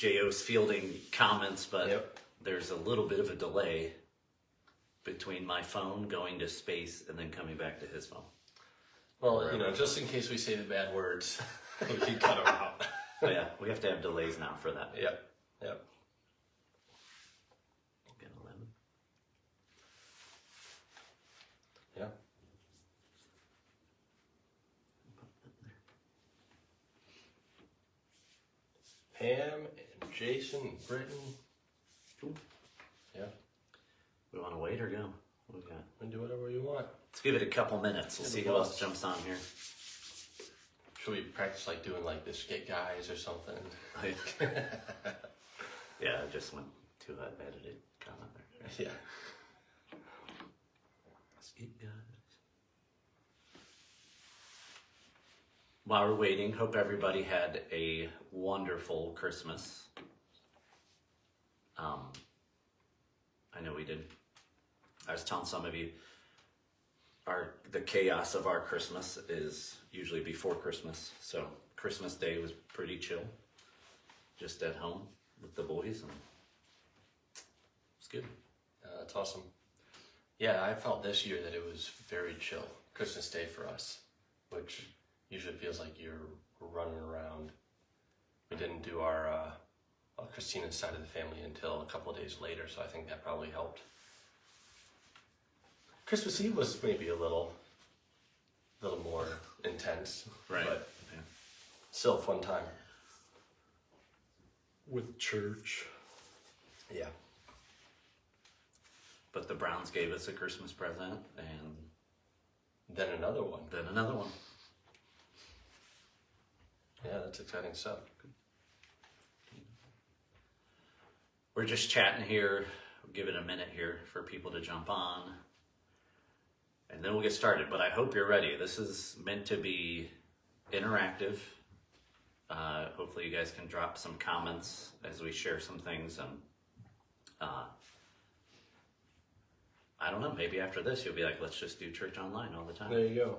Jo.'s fielding comments, but Yep. there's a little bit of a delay between my phone going to space and then coming back to his phone. Well, you know, just in case we say the bad words, we can cut them out. But oh, yeah, we have to have delays now for that. Yep. Yep. Get 11. Yeah. Pam Jason and Britton. Cool. Yeah. We want to wait or go? What we got? We can do whatever you want. Let's give it a couple minutes. We'll see who else jumps on here. Should we practice like doing like the skit guys or something? Oh, like, yeah, I just went to an edited comment there. Yeah. Skate guys. While we're waiting, hope everybody had a wonderful Christmas. Um, I know we did. I was telling some of you, our the chaos of our Christmas is usually before Christmas. So Christmas Day was pretty chill, just at home with the boys, and it's good. Uh, that's awesome. Yeah, I felt this year that it was very chill Christmas Day for us, which usually feels like you're running around. We didn't do our uh, uh, Christina's side of the family until a couple of days later, so I think that probably helped. Christmas Eve was maybe a little, a little more intense, but Yeah. still a fun time. with church. Yeah. But the Browns gave us a Christmas present, and Then another one. then another one. Yeah, that's exciting stuff. We're just chatting here. We'll give it a minute here for people to jump on. And then we'll get started. But I hope you're ready. This is meant to be interactive. Uh, hopefully, you guys can drop some comments as we share some things. And uh, I don't know, maybe after this, you'll be like, let's just do church online all the time. There you go.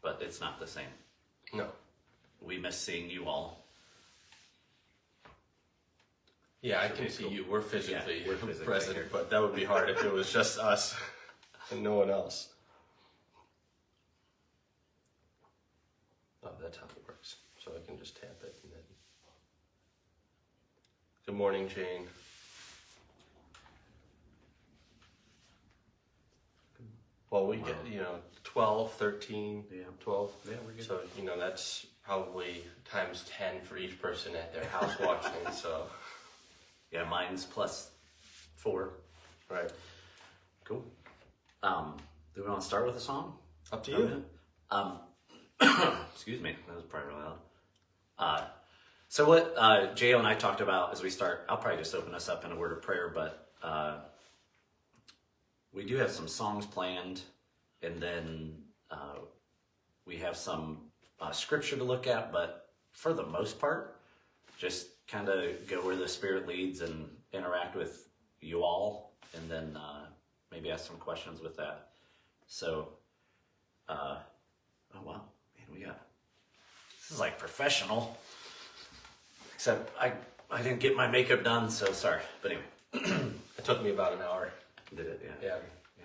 But it's not the same. No. We miss seeing you all. Yeah, I can see you. We're physically, Yeah, we're physically present, here. but that would be hard if it was just us and no one else. Oh, that's how it works. So I can just tap it and then. Good morning, Jane. Well, we get, you know, 12, 13, Yeah. 12. Yeah, we're good. So, you know, that's probably times 10 for each person at their house watching. So, Yeah, mine's plus four. right. Cool. Um, do we want to start with a song? Up to you. Um, excuse me, that was probably really loud. Uh, so what uh, Jo and I talked about as we start, I'll probably just open us up in a word of prayer, but uh, we do have some songs planned, and then uh, we have some uh, scripture to look at, but for the most part, just kind of go where the Spirit leads and interact with you all, and then uh, maybe ask some questions with that. So, uh, oh wow, man, we got this is like professional. Except I I didn't get my makeup done, so sorry. But anyway, It took me about an hour. did it? Yeah. Yeah. Yeah.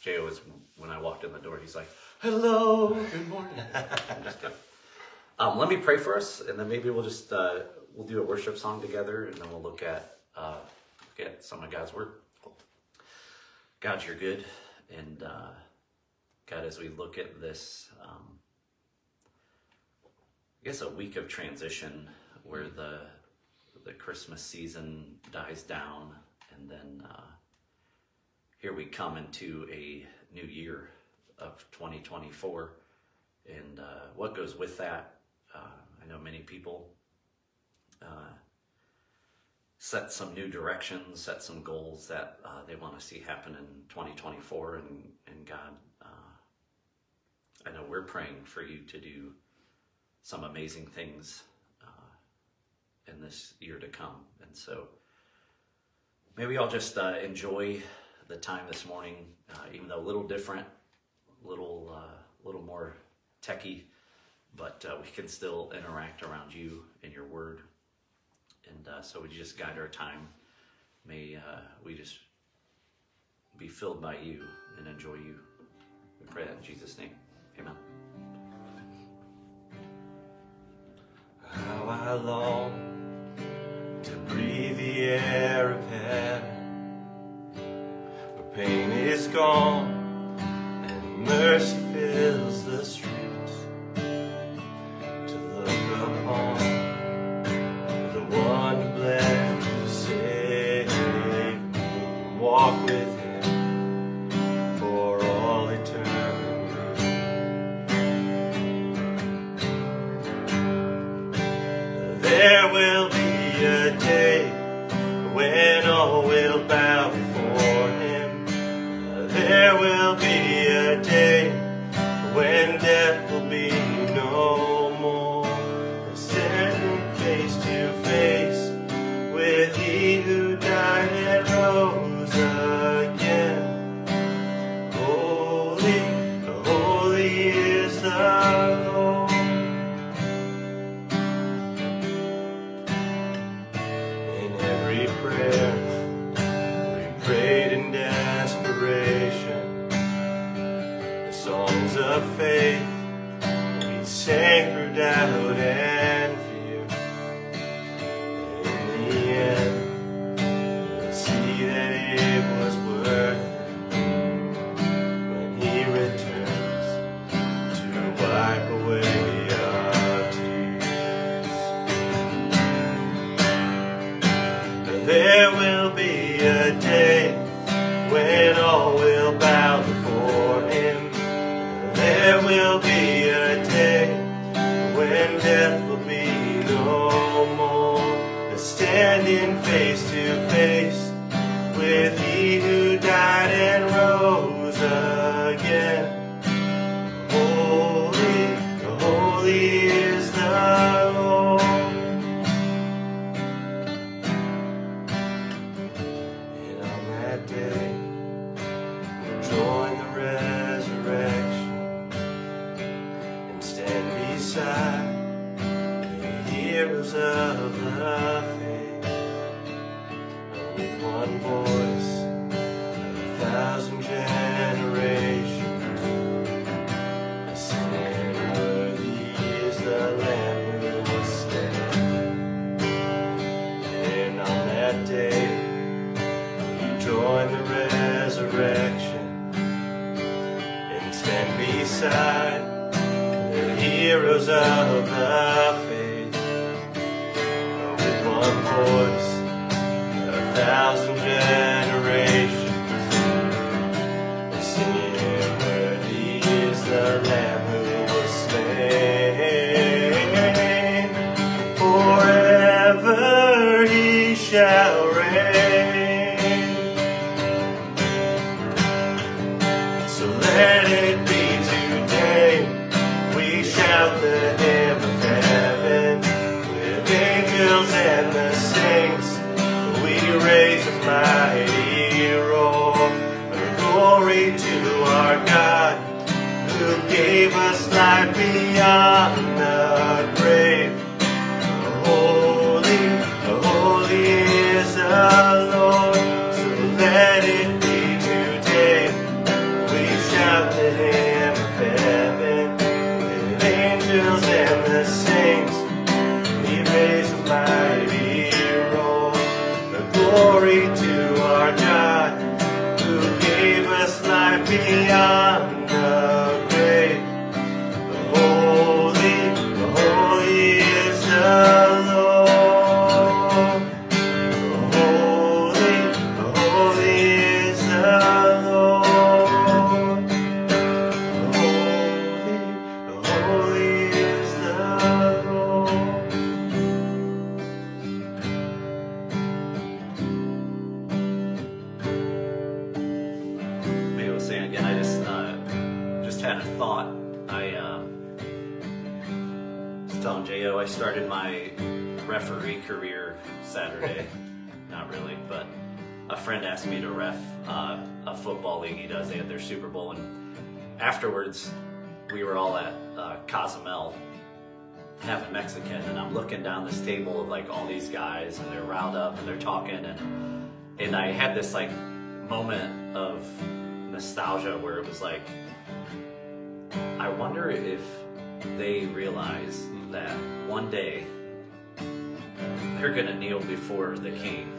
Jo was when I walked in the door. He's like, "Hello, good morning." Um, let me pray for us, and then maybe we'll just uh, we'll do a worship song together, and then we'll look at uh, look at some of God's word. God, you're good, and uh, God, as we look at this, um, I guess a week of transition where the the Christmas season dies down, and then uh, here we come into a new year of 2024, and uh, what goes with that. Uh, I know many people uh, set some new directions, set some goals that uh, they want to see happen in 2024, and and God, uh, I know we're praying for you to do some amazing things uh, in this year to come, and so maybe all just uh, enjoy the time this morning, even though a little different, a little little more techy, but uh, we can still interact around you and your word. And uh, so we just guide our time. May uh, we just be filled by you and enjoy you. We pray that in Jesus' name. Amen. How I long to breathe the air of heaven. Where pain is gone and mercy fills the street. all will bow before him. There will be Sicilia. friend asked me to ref uh, a football league he does. They had their Super Bowl, and afterwards, we were all at uh, Cozumel having Mexican, and I'm looking down this table of like all these guys, and they're riled up and they're talking, and and I had this like moment of nostalgia where it was like, I wonder if they realize that one day they're gonna kneel before the king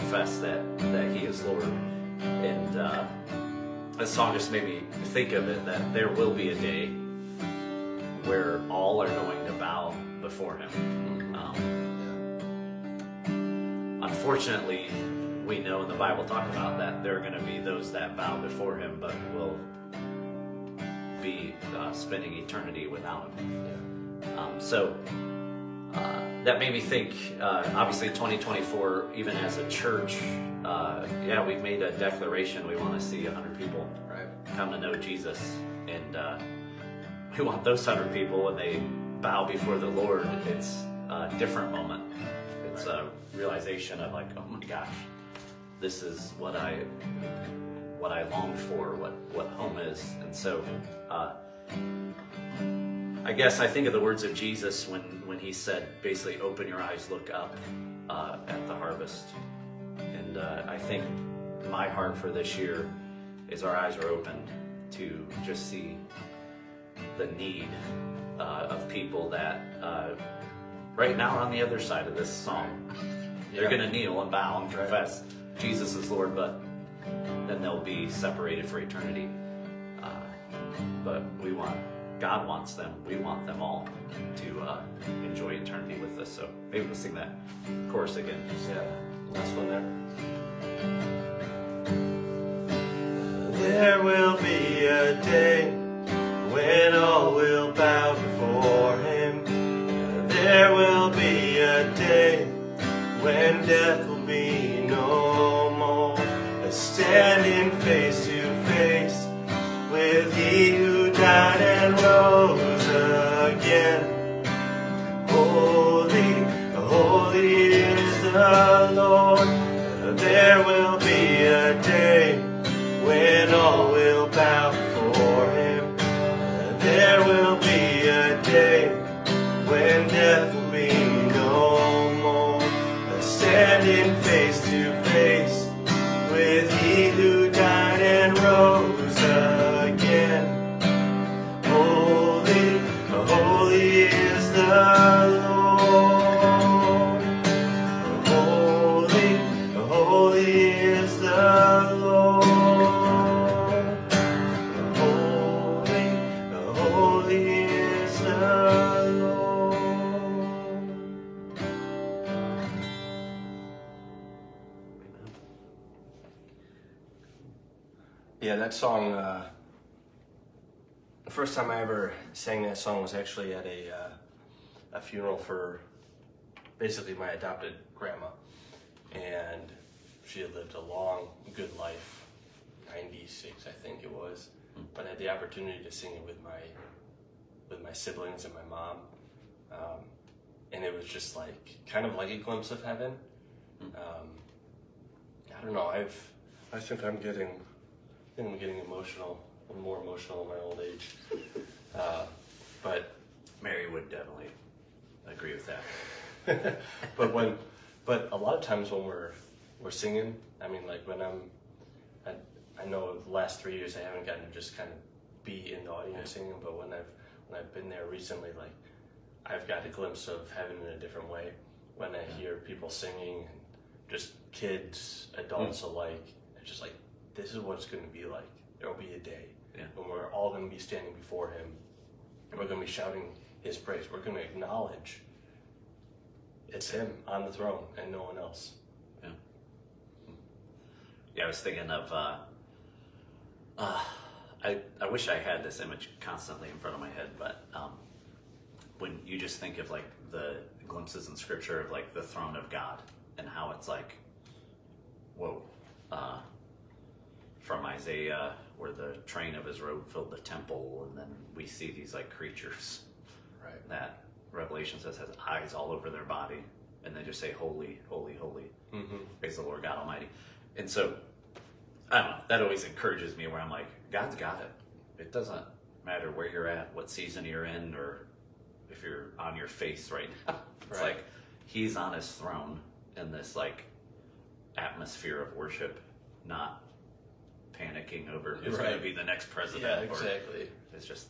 confess that that He is Lord, and uh, this song just made me think of it that there will be a day where all are going to bow before Him. Um, unfortunately, we know in the Bible talk about that there are going to be those that bow before Him, but will be uh, spending eternity without Him. Um, so uh, that made me think. Uh, obviously, 2024, even as a church, uh, yeah, we've made a declaration. We want to see 100 people Right. come to know Jesus, and uh, we want those 100 people when they bow before the Lord. It's a different moment. It's a realization of like, oh my gosh, this is what I what I longed for, what what home is, and so. I guess I think of the words of Jesus when, when he said, basically, open your eyes, look up uh, at the harvest. And uh, I think my heart for this year is our eyes are open to just see the need uh, of people that uh, right now are on the other side of this song. They're going to kneel and bow and Right. confess Jesus is Lord, but then they'll be separated for eternity. Uh, but we want, God wants them, we want them all to uh, enjoy eternity with us. So maybe we'll sing that chorus again. Yeah. Last one there. There will be a day when all will bow before him. There will be a day when death will be no more. Standing face to face is the Lord. There will song. Uh, the first time I ever sang that song was actually at a uh, a funeral for basically my adopted grandma, and she had lived a long, good life, ninety six, I think it was. But I had the opportunity to sing it with my with my siblings and my mom, um, and it was just like kind of like a glimpse of heaven. Um, I don't know. I've I think I'm getting I'm getting emotional, little more emotional in my old age. Uh, but Mary would definitely agree with that. but when but a lot of times when we're we're singing, I mean like when I'm I, I know the last three years I haven't gotten to just kind of be in the audience singing, but when I've when I've been there recently, like I've got a glimpse of heaven in a different way when I hear people singing and just kids, adults alike. It's just like this is what it's going to be like. There will be a day Yeah. when we're all going to be standing before Him, and we're going to be shouting His praise. We're going to acknowledge it's Him on the throne and no one else. Yeah. Yeah, I was thinking of. Uh, uh, I I wish I had this image constantly in front of my head, but um, when you just think of like the glimpses in Scripture of like the throne of God and how it's like, whoa, uh, from Isaiah where the train of his robe filled the temple, and then we see these like creatures Right. that Revelation says has eyes all over their body, and they just say, "Holy, holy, holy." Mm-hmm. praise the Lord God Almighty. And so, I don't know, that always encourages me where I'm like, God's got it. It doesn't matter where you're at, what season you're in, or if you're on your face right now. It's Right. like he's on his throne in this like atmosphere of worship, not panicking over who's going to be the next president. Yeah, exactly. it's just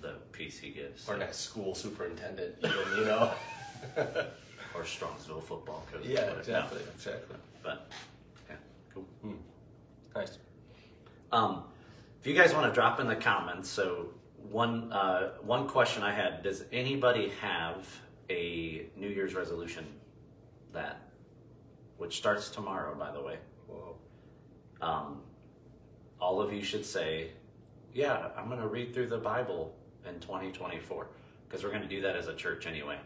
the piece he gives. Or next school superintendent, even, you know. or Strongsville football coach. yeah, exactly, No, exactly. but yeah, cool. Nice. Um, if you guys want to drop in the comments, so one uh, one question I had: Does anybody have a New Year's resolution that, which starts tomorrow, by the way? Whoa. Um, all of you should say, "Yeah, I'm going to read through the Bible in 2024," because we're going to do that as a church anyway.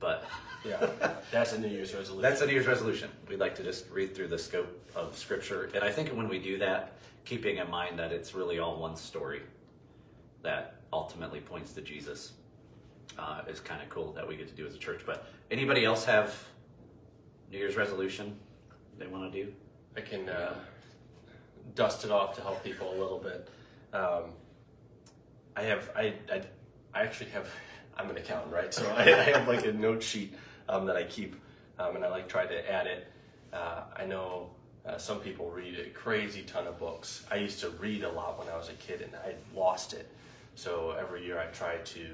But Yeah, that's a New Year's resolution. that's a New Year's resolution. We'd like to just read through the scope of Scripture. And I think when we do that, keeping in mind that it's really all one story that ultimately points to Jesus uh, is kind of cool that we get to do as a church. But anybody else have New Year's resolution they want to do? I can uh, dust it off to help people a little bit. Um, I have, I, I, I actually have, I'm an accountant, right? So I, I have like a note sheet um, that I keep, um, and I like try to add it. Uh, I know uh, some people read a crazy ton of books. I used to read a lot when I was a kid, and I lost it. So every year I try to,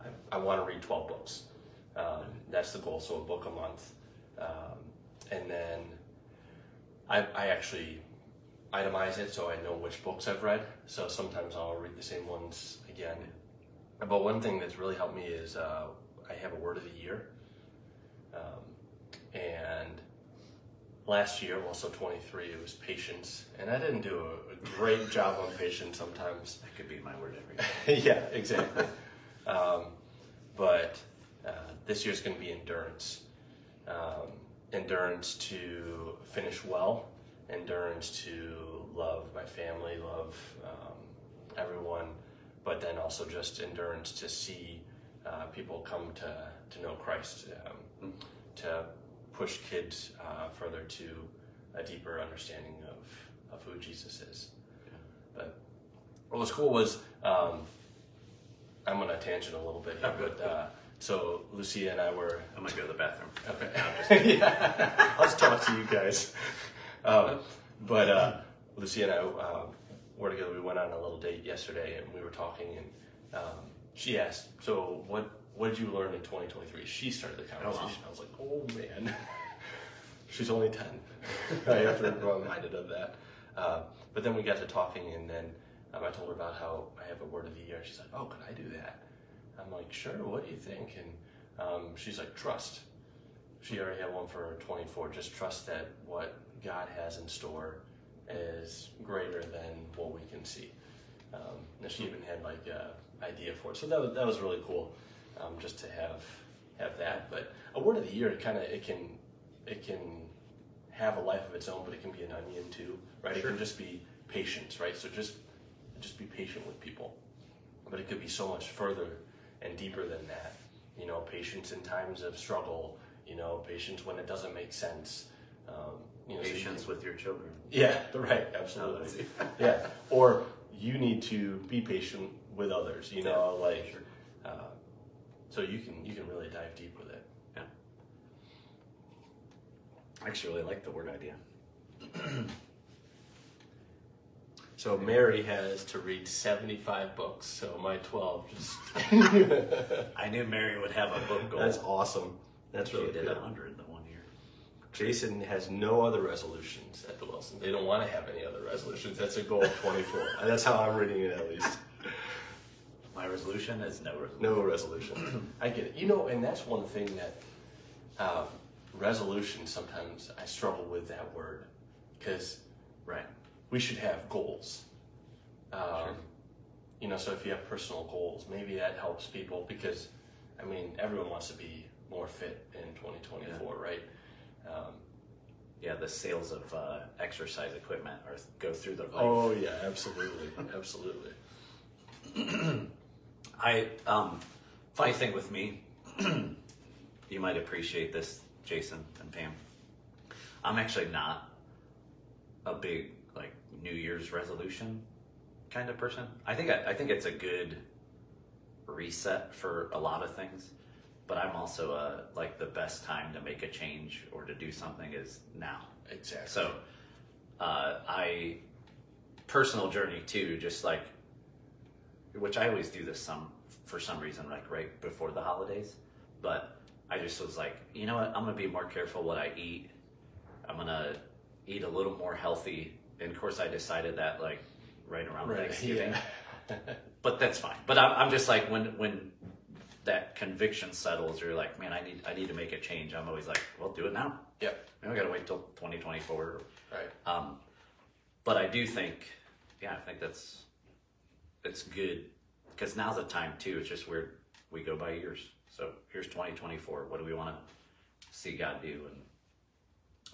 I, I want to read 12 books. Um, that's the goal. So a book a month, um, and then I, I actually itemize it so I know which books I've read. So sometimes I'll read the same ones again. But one thing that's really helped me is uh, I have a word of the year. Um, and last year, also 23, it was patience. And I didn't do a, a great job on patience sometimes. That could be my word every year. yeah, exactly. um, but uh, this year's going to be endurance. Um, endurance to finish well, endurance to love my family, love um, everyone, but then also just endurance to see uh, people come to, to know Christ, um, to push kids uh, further to a deeper understanding of, of who Jesus is. But what was cool was um, I'm on a tangent a little bit here, but uh, so Lucia and I were I'm going to go to the bathroom. Okay. yeah. I'll just talk to you guys. Um, but uh, Lucia and I um, were together. We went on a little date yesterday, and we were talking. And um, she asked, "So what? What did you learn in 2023?" She started the conversation. I was like, "Oh man, she's only 10. I have to be reminded of that." Uh, but then we got to talking, and then um, I told her about how I have a word of the year. She's like, "Oh, could I do that?" I'm like, "Sure. What do you think?" And um, she's like, "Trust." She already had one for 24. Just trust that what God has in store is greater than what we can see. Um, and she even had like a idea for it. So that was, that was really cool, um, just to have have that. But a word of the year, it kind of it can it can have a life of its own, but it can be an onion too, right? It can just be patience, right? So just just be patient with people. But it could be so much further and deeper than that. You know, patience in times of struggle. You know, patience when it doesn't make sense. Um, you know, so you- Patience with your children. yeah, right, absolutely. yeah, or you need to be patient with others. You know, like uh, so you can you can really dive deep with it. Yeah. I actually really like the word idea. So Mary has to read seventy five books. So my twelve just I knew Mary would have a book goal. that's awesome. That's she really did good. a hundred the one year. Jason has no other resolutions at the Wilson. They don't want to have any other resolutions. That's a goal of twenty four. that's how I'm reading it at least. My resolution is no resolution. No resolution. I get it. You know, and that's one thing that um, resolution. Sometimes I struggle with that word because Right. we should have goals. Um, Sure. You know, so if you have personal goals, maybe that helps people because, I mean, everyone wants to be more fit in 2024, right? Um, Yeah, the sales of uh, exercise equipment are go through the roof. oh yeah, absolutely, absolutely. I um, funny thing with me, you might appreciate this, Jason and Pam. I'm actually not a big like New Year's resolution kind of person. I think I, I think it's a good reset for a lot of things, but I'm also uh, like the best time to make a change or to do something is now. Exactly. So, uh, I personal journey too, just like which I always do this some for some reason, like right before the holidays. But I just was like, you know what? I'm gonna be more careful what I eat. I'm gonna eat a little more healthy. And of course, I decided that like right around Right, Thanksgiving. yeah. But that's fine. But I'm, I'm just like when when that conviction settles, you're like, man, I need I need to make a change. I'm always like, well, do it now. Yep. We don't gotta wait till 2024. Right. Um, but I do think, yeah, I think that's it's good because now's the time too. It's just where we go by years. So here's 2024. What do we want to see God do and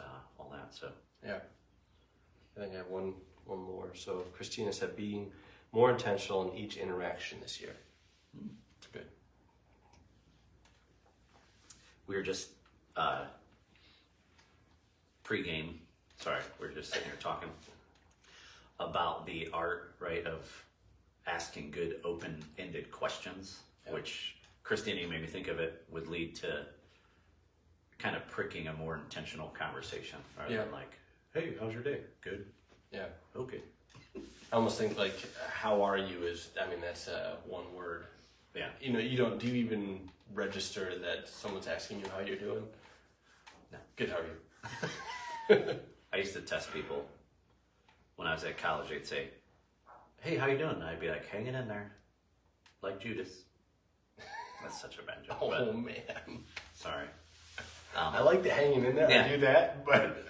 uh, all that? So Yeah. I think I have one one more. So Christina said being more intentional in each interaction this year. It's good. We were just uh, pre-game. Sorry, we are just sitting here talking about the art, right, of asking good open-ended questions, Yeah. which Christina you made me think of it would lead to kind of pricking a more intentional conversation rather Yeah. than like, "Hey, how's your day? Good. Yeah. Okay. I almost think like how are you is I mean that's uh, one word. Yeah. You know, you don't do you even register that someone's asking you how you're doing? No. Good, how are you? I used to test people when I was at college. They'd say, "Hey, how you doing?" And I'd be like, "Hanging in there, like Judas." That's such a bad joke. Oh man. sorry. I um, like the hanging in there. Yeah. I do that, but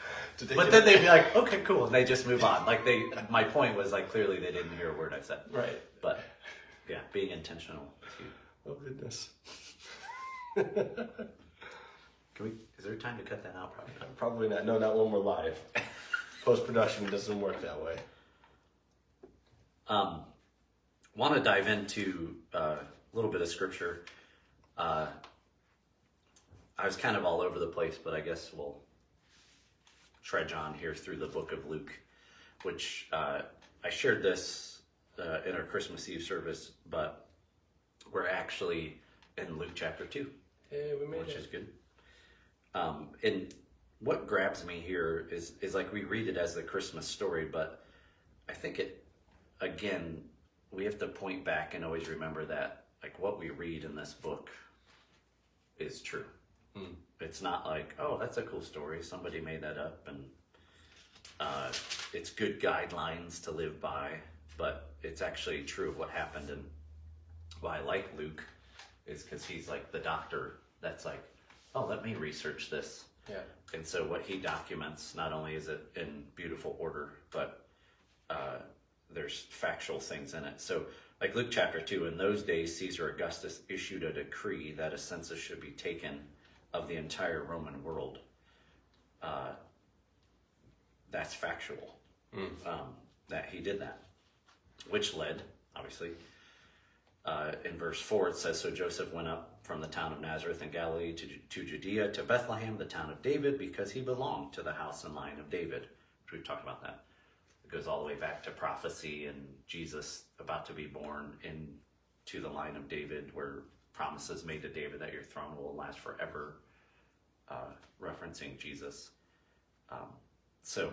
But then they'd be like, "Okay, cool," and they just move on. Like they, my point was like clearly they didn't hear a word I said. Right. But yeah, being intentional. Oh goodness. Can we? Is there time to cut that out? Probably not. Probably not. No, not when we're live. Post production doesn't work that way. Um, want to dive into uh, a little bit of scripture. Uh, I was kind of all over the place, but I guess we'll trudge on here through the book of Luke, which uh, I shared this uh, in our Christmas Eve service, but we're actually in Luke chapter 2 Hey, we made which it. is good. Um, and what grabs me here is is like we read it as the Christmas story, but I think it again we have to point back and always remember that like what we read in this book is true. It's not like oh that's a cool story somebody made that up and uh, it's good guidelines to live by, but it's actually true of what happened and why I like Luke is because he's like the doctor that's like, oh, let me research this. Yeah. And so what he documents, not only is it in beautiful order, but uh, there's factual things in it. So, like Luke chapter 2, in those days, Caesar Augustus issued a decree that a census should be taken of the entire Roman world. Uh, that's factual um, that he did that, which led, obviously, uh, in verse 4, it says, So Joseph went up from the town of Nazareth in Galilee to, to Judea, to Bethlehem, the town of David, because he belonged to the house and line of David. Which we've talked about that. It goes all the way back to prophecy and Jesus about to be born into the line of David, where promises made to David that your throne will last forever, uh, referencing Jesus. Um, so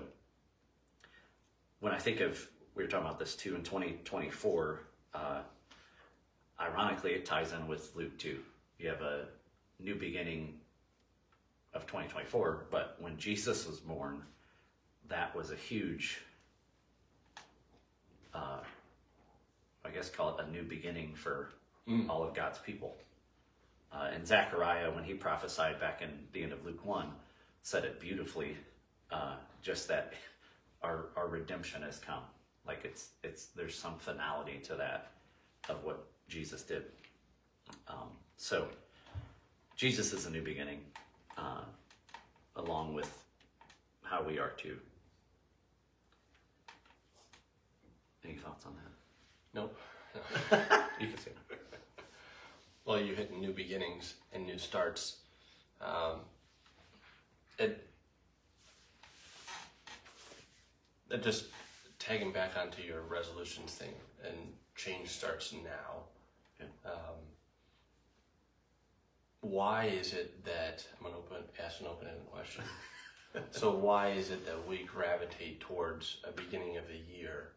when I think of, we were talking about this too in 2024, uh, ironically, it ties in with Luke 2. You have a new beginning of 2024, but when Jesus was born, that was a huge, uh, I guess, call it a new beginning for all of God's people. Uh, and Zechariah, when he prophesied back in the end of Luke 1, said it beautifully, uh, just that our, our redemption has come. Like it's, it's, there's some finality to that of what Jesus did. Um, so, Jesus is a new beginning, uh, along with how we are too. Any thoughts on that? Nope. You can say. Well, you hit new beginnings and new starts. Um, it, it just tagging back onto your resolutions thing and change starts now. Yeah. Um, why is it that I'm gonna open ask an open-ended question. so why is it that we gravitate towards a beginning of the year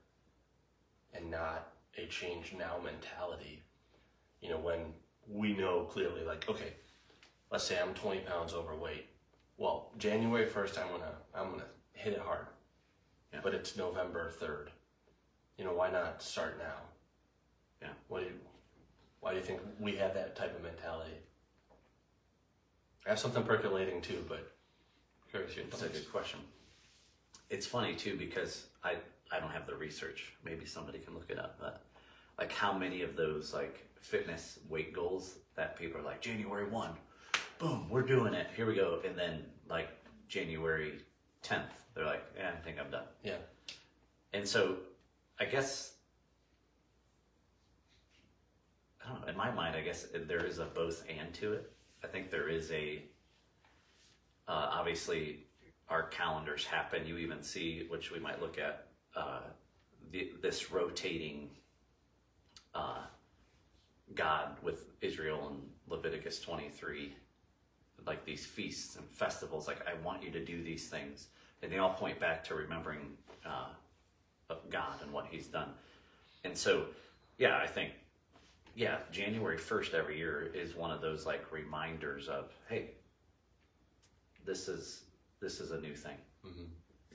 and not a change now mentality? You know, when we know clearly, like, okay, let's say I'm 20 pounds overweight. Well, January 1st, I'm gonna I'm gonna hit it hard. Yeah. But it's November 3rd. You know, why not start now? Yeah. What do you, why do you think we have that type of mentality? I have something percolating too, but curious your That's a good question. It's funny too because I I don't have the research. Maybe somebody can look it up. But like how many of those like fitness weight goals that people are like January one, boom, we're doing it. Here we go, and then like January tenth, they're like, yeah, I think I'm done. Yeah. And so I guess I don't know. In my mind, I guess there is a both and to it. I think there is a uh, obviously our calendars happen. You even see, which we might look at, uh, the, this rotating uh, God with Israel in Leviticus 23, like these feasts and festivals. Like, I want you to do these things. And they all point back to remembering uh, of God and what He's done. And so, yeah, I think, yeah, January 1st every year is one of those like reminders of, hey, this is this is a new thing.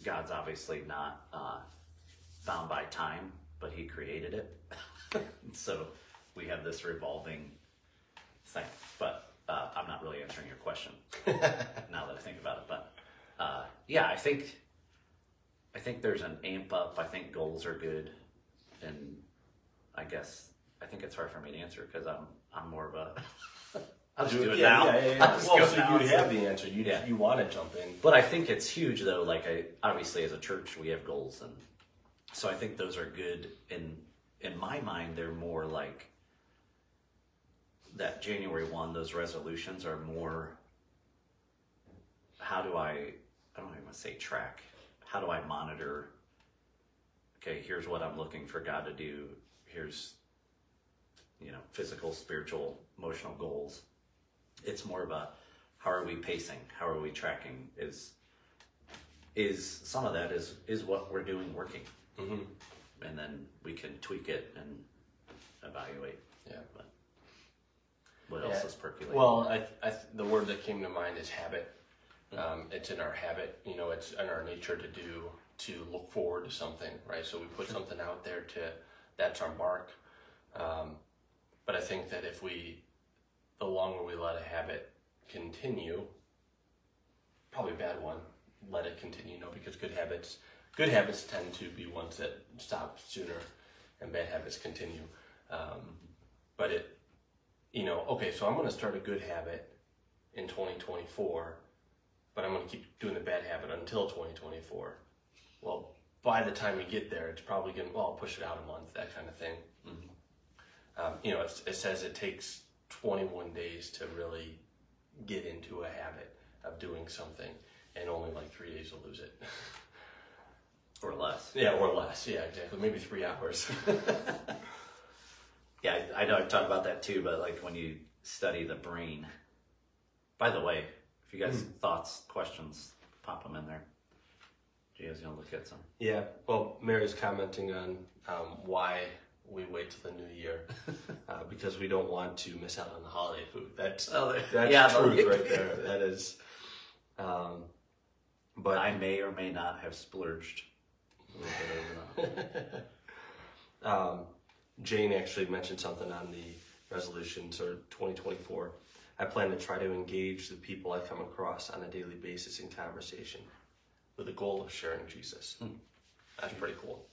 God's obviously not uh, bound by time, but He created it. so we have this revolving thing. But uh, I'm not really answering your question now that I think about it. But uh, yeah, I think I think there's an amp up. I think goals are good, and I guess I think it's hard for me to answer because I'm I'm more of a I'll just do it yeah, now. yeah, yeah, yeah. Well, so now you have the answer. You Yeah. you want to jump in. But I think it's huge though. Like I obviously as a church we have goals and so I think those are good in in my mind they're more like that January 1 those resolutions are more how do I I don't even want to say track. How do I monitor okay, here's what I'm looking for God to do. Here's you know, physical, spiritual, emotional goals it's more of a how are we pacing how are we tracking is is some of that is is what we're doing working Mm-hmm. and then we can tweak it and evaluate Yeah. but what else is percolating Well, I, I, the word that came to mind is habit. Um, it's in our habit, you know, it's in our nature to do, to look forward to something, right? So we put something out there to, that's our mark. Um, but I think that if we, the longer we let a habit continue, probably a bad one, let it continue, you know, because good habits, good habits tend to be ones that stop sooner and bad habits continue. Um, but it, you know, okay, so I'm going to start a good habit in 2024, but I'm going to keep doing the bad habit until 2024. Well, by the time we get there, it's probably going to, well, I'll push it out a month, that kind of thing. Um, you know, it's, it says it takes 21 days to really get into a habit of doing something, and only like three days to lose it. or less yeah, or less. Yeah, exactly. Maybe three hours. yeah I, I know i've talked about that too but like when you study the brain by the way if you guys thoughts questions pop them in there Jo's gonna look at some Yeah, well, Mary's commenting on um, why we wait till the new year uh, because we don't want to miss out on the holiday food. That's Oh, that's yeah, truth right there. That is, um, but i may or may not have splurged a little bit over that um, Jane actually mentioned something on the resolutions or 2024. I plan to try to engage the people I come across on a daily basis in conversation with the goal of sharing Jesus. That's pretty cool.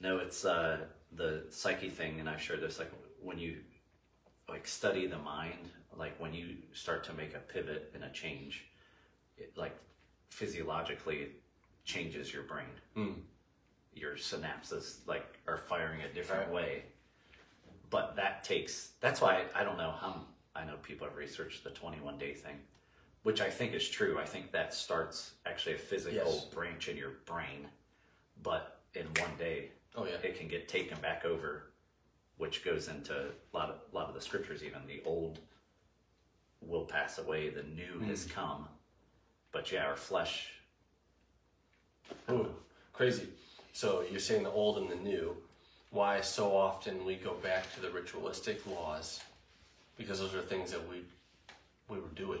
No, it's uh, the psyche thing, and I've shared this. Like when you like study the mind, like when you start to make a pivot and a change, it like physiologically it changes your brain. Mm. Your synapses like are firing a different Right. way. But that takes. That's why I don't know how. I know people have researched the 21 day thing, which I think is true. I think that starts actually a physical Yes. branch in your brain, but in one day Oh yeah. it can get taken back over, which goes into a lot of a lot of the scriptures, even the old will pass away, the new hmm. has come. But yeah, our flesh, Ooh, crazy. So you're saying the old and the new. Why so often we go back to the ritualistic laws? Because those are things that we we were doing.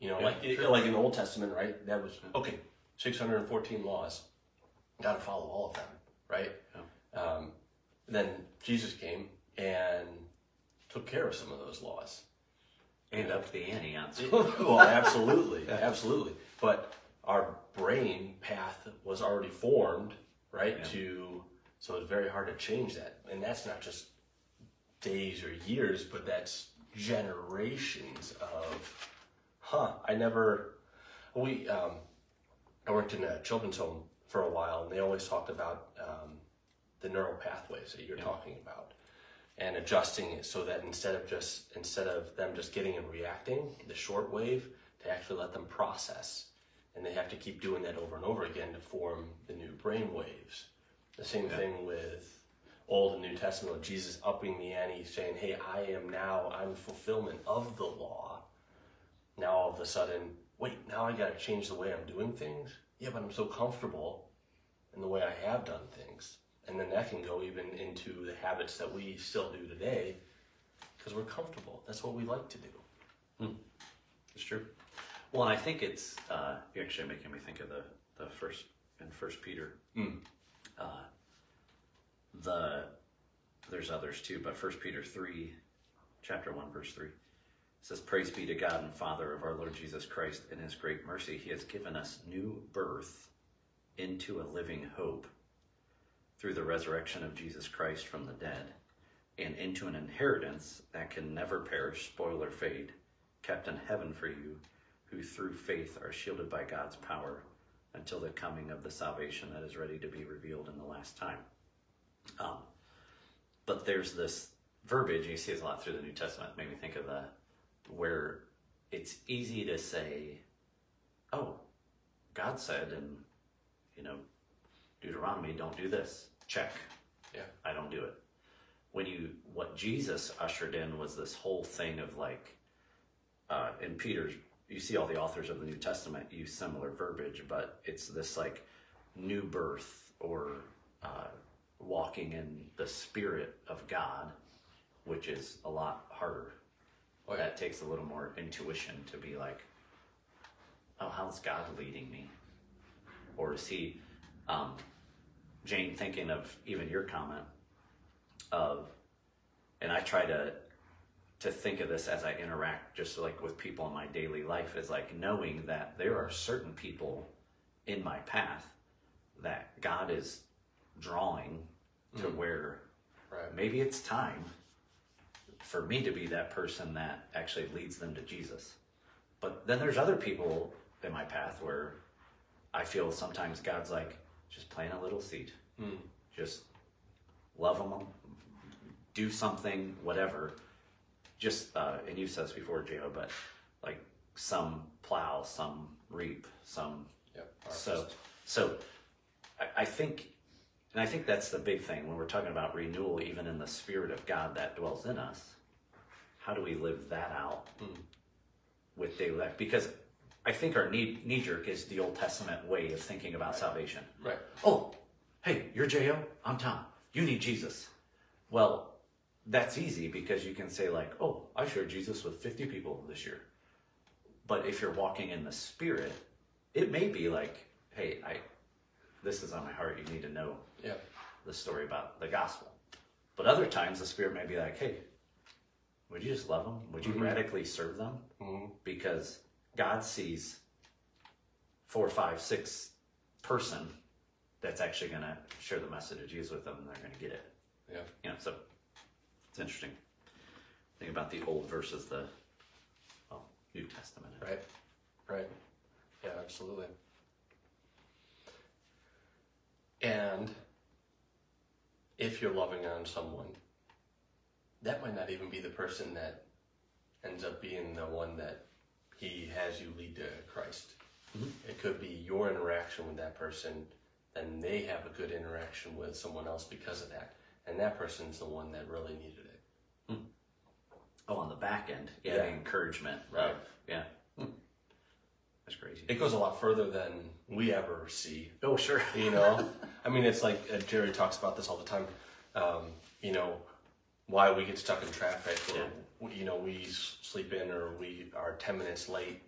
You know, Yeah. like like in the Old Testament, right? That was okay. 614 laws. Got to follow all of them, right? Um, then Jesus came and took care of some of those laws. and up the ante on well, absolutely, absolutely. But our brain path was already formed, right? Yeah. To so it's very hard to change that, and that's not just days or years, but that's generations of, huh? I never. We um, I worked in a children's home for a while, and they always talked about um, the neural pathways that you're talking about and adjusting it so that instead of just instead of them just getting and reacting the short wave to actually let them process and they have to keep doing that over and over again to form the new brain waves the same thing with old and new testament with jesus upping the ante saying hey i am now i'm fulfillment of the law. Now all of a sudden wait now i got to change the way i'm doing things? Yeah but i'm so comfortable in the way i have done things. And then that can go even into the habits that we still do today because we're comfortable. That's what we like to do. It's true. Well, I think it's uh, you're actually making me think of the the first in First Peter. Uh, the there's others too, but First Peter three, chapter one, verse three says, "Praise be to God and Father of our Lord Jesus Christ. In His great mercy, He has given us new birth into a living hope through the resurrection of Jesus Christ from the dead." and into an inheritance that can never perish, spoil, or fade, kept in heaven for you, who through faith are shielded by God's power until the coming of the salvation that is ready to be revealed in the last time. Um, but there's this verbiage, you see this a lot through the New Testament, made me think of the where it's easy to say, oh, God said in, you know, Deuteronomy, don't do this. Check. yeah I don't do it. When you what Jesus ushered in was this whole thing of like uh, in Peter's you see all the authors of the New Testament use similar verbiage, but it's this like new birth or uh, walking in the spirit of God, which is a lot harder. Oh, yeah. That takes a little more intuition to be like, oh, how's God leading me? Or is he, um, Jane, thinking of even your comment of, and I try to to think of this as I interact just like with people in my daily life is like knowing that there are certain people in my path that God is drawing to mm. where right maybe it's time for me to be that person that actually leads them to Jesus. But then there's other people in my path where I feel sometimes God's like, just plant a little seed. Mm. Just love them, do something, whatever. Just, uh, and you said this before, Joe, but like some plow, some reap, some yep so, so I, I think, and I think that's the big thing when we're talking about renewal, even in the spirit of God that dwells in us. How do we live that out with daily life? Because I think our knee knee jerk is the Old Testament way of thinking about salvation. right Oh, hey, you're Jo. I'm Tom. You need Jesus. Well, that's easy because you can say like, oh, I shared Jesus with 50 people this year. But if you're walking in the Spirit, it may be like, hey, I, this is on my heart. You need to know yeah the story about the gospel. But other times the Spirit may be like, hey, would you just love them? Would you mm-hmm. radically serve them? Mm-hmm. Because God sees four, five, six person that's actually going to share the message of Jesus with them and they're going to get it. yeah You know, so it's interesting. Think about the old versus the well, New Testament. right right yeah absolutely and if you're loving on someone that might not even be the person that ends up being the one that he has you lead to Christ. Mm-hmm. It could be your interaction with that person, and they have a good interaction with someone else because of that, and that person's the one that really needed. Oh, on the back end, yeah, the encouragement, Right. yeah, that's crazy. It goes a lot further than we ever see. oh, sure. You know, I mean, it's like uh, Jerry talks about this all the time. Um, you know, why we get stuck in traffic, or you know, we sleep in, or we are ten minutes late,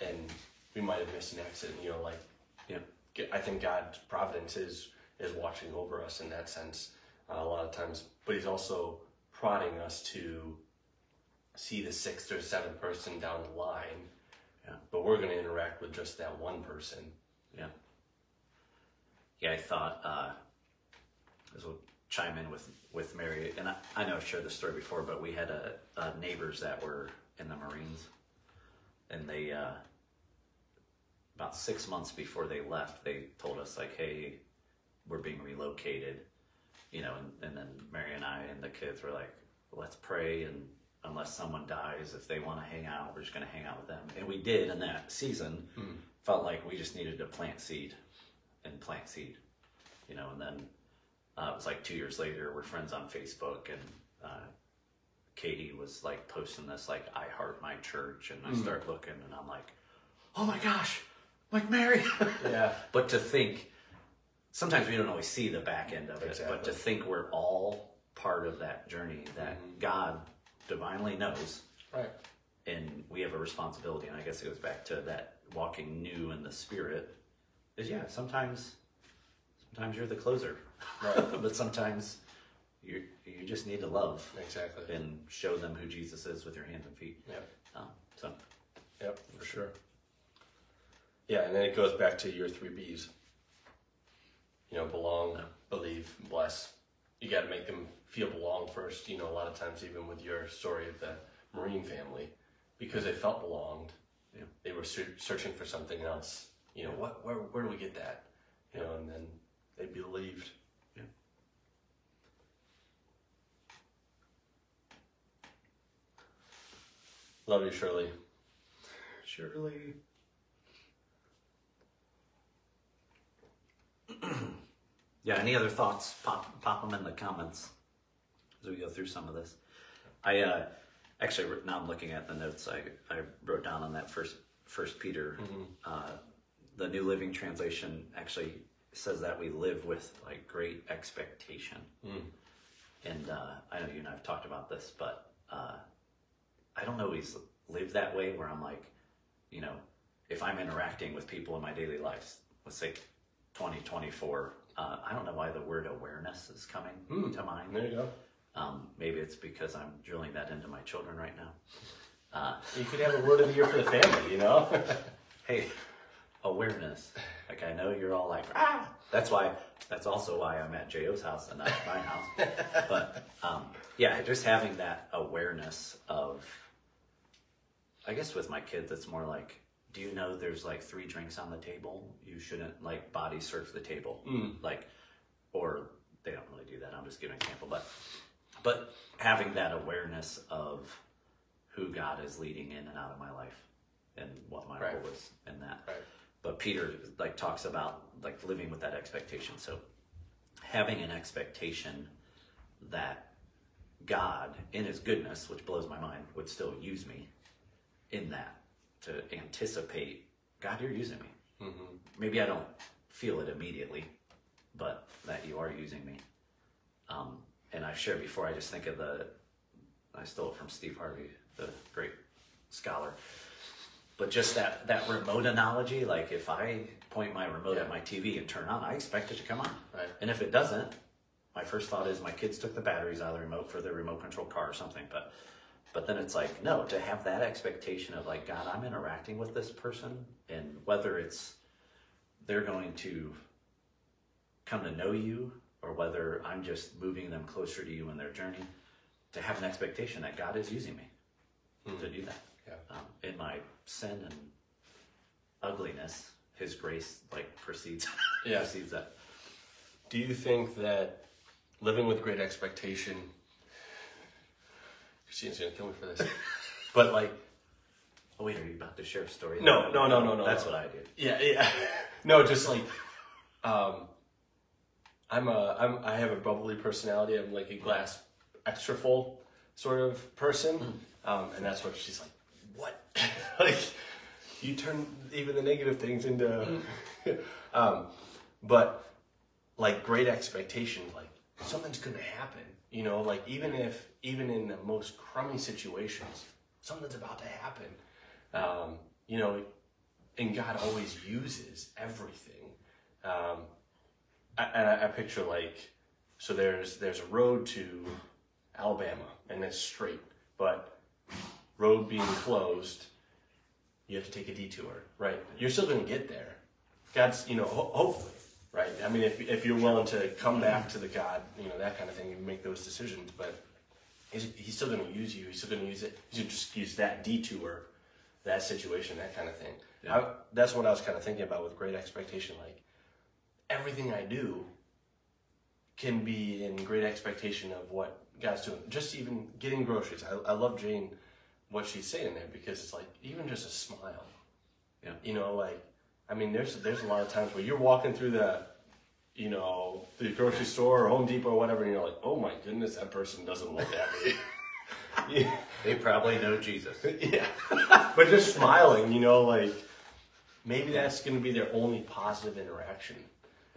and we might have missed an accident. You know, like Yeah, I think God's providence is is watching over us in that sense uh, a lot of times, but He's also prodding us to see the sixth or seventh person down the line. Yeah. But we're going to interact with just that one person. yeah, yeah. I thought uh, this will chime in with with Mary, and I, I know I've shared this story before, but we had a, uh neighbors that were in the Marines, and they uh, about six months before they left, they told us like, "Hey, we're being relocated," you know, and, and then Mary and I and the kids were like, "Let's pray," and unless someone dies, if they want to hang out, we're just going to hang out with them, and we did in that season. Felt like we just needed to plant seed, and plant seed, you know, and then uh, it was like two years later, we're friends on Facebook, and uh, Katie was like posting this like I heart my church, and I start looking, and I'm like, oh my gosh, like Mary. Yeah. but to think, sometimes we don't always see the back end of it, but to think we're all part of that journey that God divinely knows, Right. and we have a responsibility. And I guess it goes back to that walking new in the Spirit. Is yeah, sometimes, sometimes you're the closer, Right. but sometimes you you just need to love Exactly. and show them who Jesus is with your hands and feet. Yep. Um, so Yep. For sure. Yeah, and then it goes back to your three B's. You know, belong, believe, bless. You got to make them feel belong first. You know, a lot of times, even with your story of the Marine family, because they felt belonged, Yeah. they were ser- searching for something else. You know, what, where, where do we get that? You know, and then they believed. Yeah. Love you, Shirley. Shirley. yeah. Any other thoughts? Pop pop them in the comments as we go through some of this. I uh, actually now I'm looking at the notes I, I wrote down on that first First Peter. Uh, the New Living Translation actually says that we live with like great expectation. And uh, I know you and I've talked about this, but uh, I don't always live that way where I'm like, you know, if I'm interacting with people in my daily life, let's say 2024, uh, I don't know why the word awareness is coming to mind. There you go. Um, maybe it's because I'm drilling that into my children right now. Uh, You could have a word of the year for the family, you know? hey, awareness. Like I know you're all like, ah. That's why. That's also why I'm at Jo.'s house and not at my house. But um, yeah, just having that awareness of. I guess with my kids, it's more like, do you know there's like three drinks on the table? You shouldn't like body surf the table, like, or they don't really do that. I'm just giving an example, but but having that awareness of who God is leading in and out of my life and what my Right. role is in that. Right. But Peter like talks about like living with that expectation. So having an expectation that God in his goodness, which blows my mind, would still use me in that to anticipate God, you're using me. Maybe I don't feel it immediately, but that you are using me. Um, and I've shared before, I just think of the, I stole it from Steve Harvey, the great scholar. But just that, that remote analogy, like if I point my remote at my TV and turn on, I expect it to come on. Right. And if it doesn't, my first thought is my kids took the batteries out of the remote for the remote control car or something. But but then it's like, no, to have that expectation of like, God, I'm interacting with this person and whether it's they're going to come to know you or whether I'm just moving them closer to you in their journey, to have an expectation that God is using me to do that. Yeah. Um, in my sin and ugliness, His grace like precedes Yeah. precedes that. Do you think that living with great expectation? Christine's gonna kill me for this, but like, Oh wait, are you about to share a story? No, no, no, no, no, That's no. what I did. yeah, yeah, no, just like, um, I'm a, I'm, I have a bubbly personality. I'm like a glass extra full, sort of person, um, and that's what she's like. What? like you turn even the negative things into. um, but like great expectations, like something's gonna happen. You know, like even if even in the most crummy situations, something's about to happen. Um, you know, and God always uses everything. Um, and I, I picture like, so there's there's a road to Alabama, and it's straight, but road being closed, you have to take a detour, right? You're still going to get there. God's, you know, ho- hopefully, right? I mean, if if you're willing to come back to the God, you know, that kind of thing, and make those decisions, but he's, he's still going to use you. He's still going to use it. He's going to just use that detour, that situation, that kind of thing. Yeah. I, that's what I was kind of thinking about with great expectation. Like everything I do can be in great expectation of what God's doing. Just even getting groceries. I, I love Jane, what she's saying there because it's like even just a smile. Yeah. You know, like I mean, there's there's a lot of times where you're walking through the, you know, the grocery store or Home Depot or whatever, and you're like, oh my goodness, that person doesn't look at me. yeah. They probably know Jesus. yeah. but just smiling, you know, like maybe that's going to be their only positive interaction.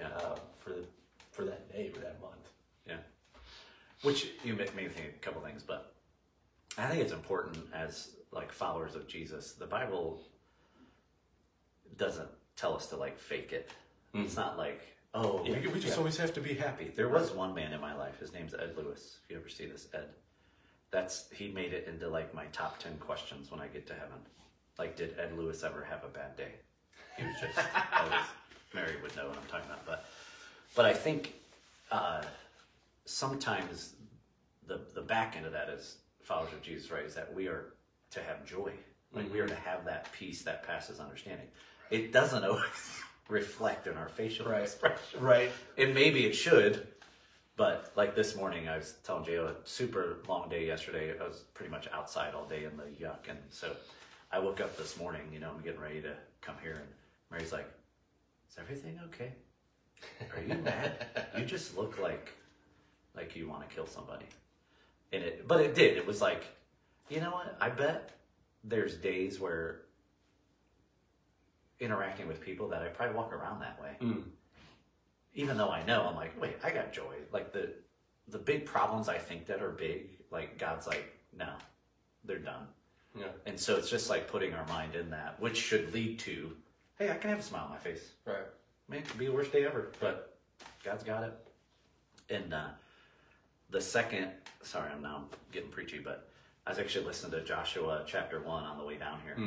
Uh, for the, for that day, for that month. Yeah. Which you make me think a couple things, but I think it's important as like followers of Jesus. The Bible doesn't tell us to like fake it. It's not like, oh, we, Yeah. we just Yeah. always have to be happy. There was one man in my life. His name's Ed Lewis. If you ever see this, Ed, that's he made it into like my top ten questions when I get to heaven. Like, did Ed Lewis ever have a bad day? He was just. Mary would know what I'm talking about, but but I think uh, sometimes the the back end of that is followers of Jesus, right? Is that we are to have joy, like we are to have that peace that passes understanding. It doesn't always reflect in our facial Right. expression, Right. and maybe it should. But like this morning, I was telling Jay a super long day yesterday. I was pretty much outside all day in the yuck, and so I woke up this morning. You know, I'm getting ready to come here, and Mary's like, "Is everything okay? Are you mad? you just look like like you want to kill somebody." And it, but it did. It was like, you know what? I bet there's days where interacting with people that I probably walk around that way Mm. even though I know, I'm like, wait, I got joy. Like the the big problems I think that are big, like God's like, no, they're done. Yeah. And so it's just like putting our mind in that, which should lead to, hey, I can have a smile on my face. Right. I mean, it could be the worst day ever, but God's got it. And uh, the second, sorry, I'm now getting preachy, but I was actually listening to Joshua chapter one on the way down here,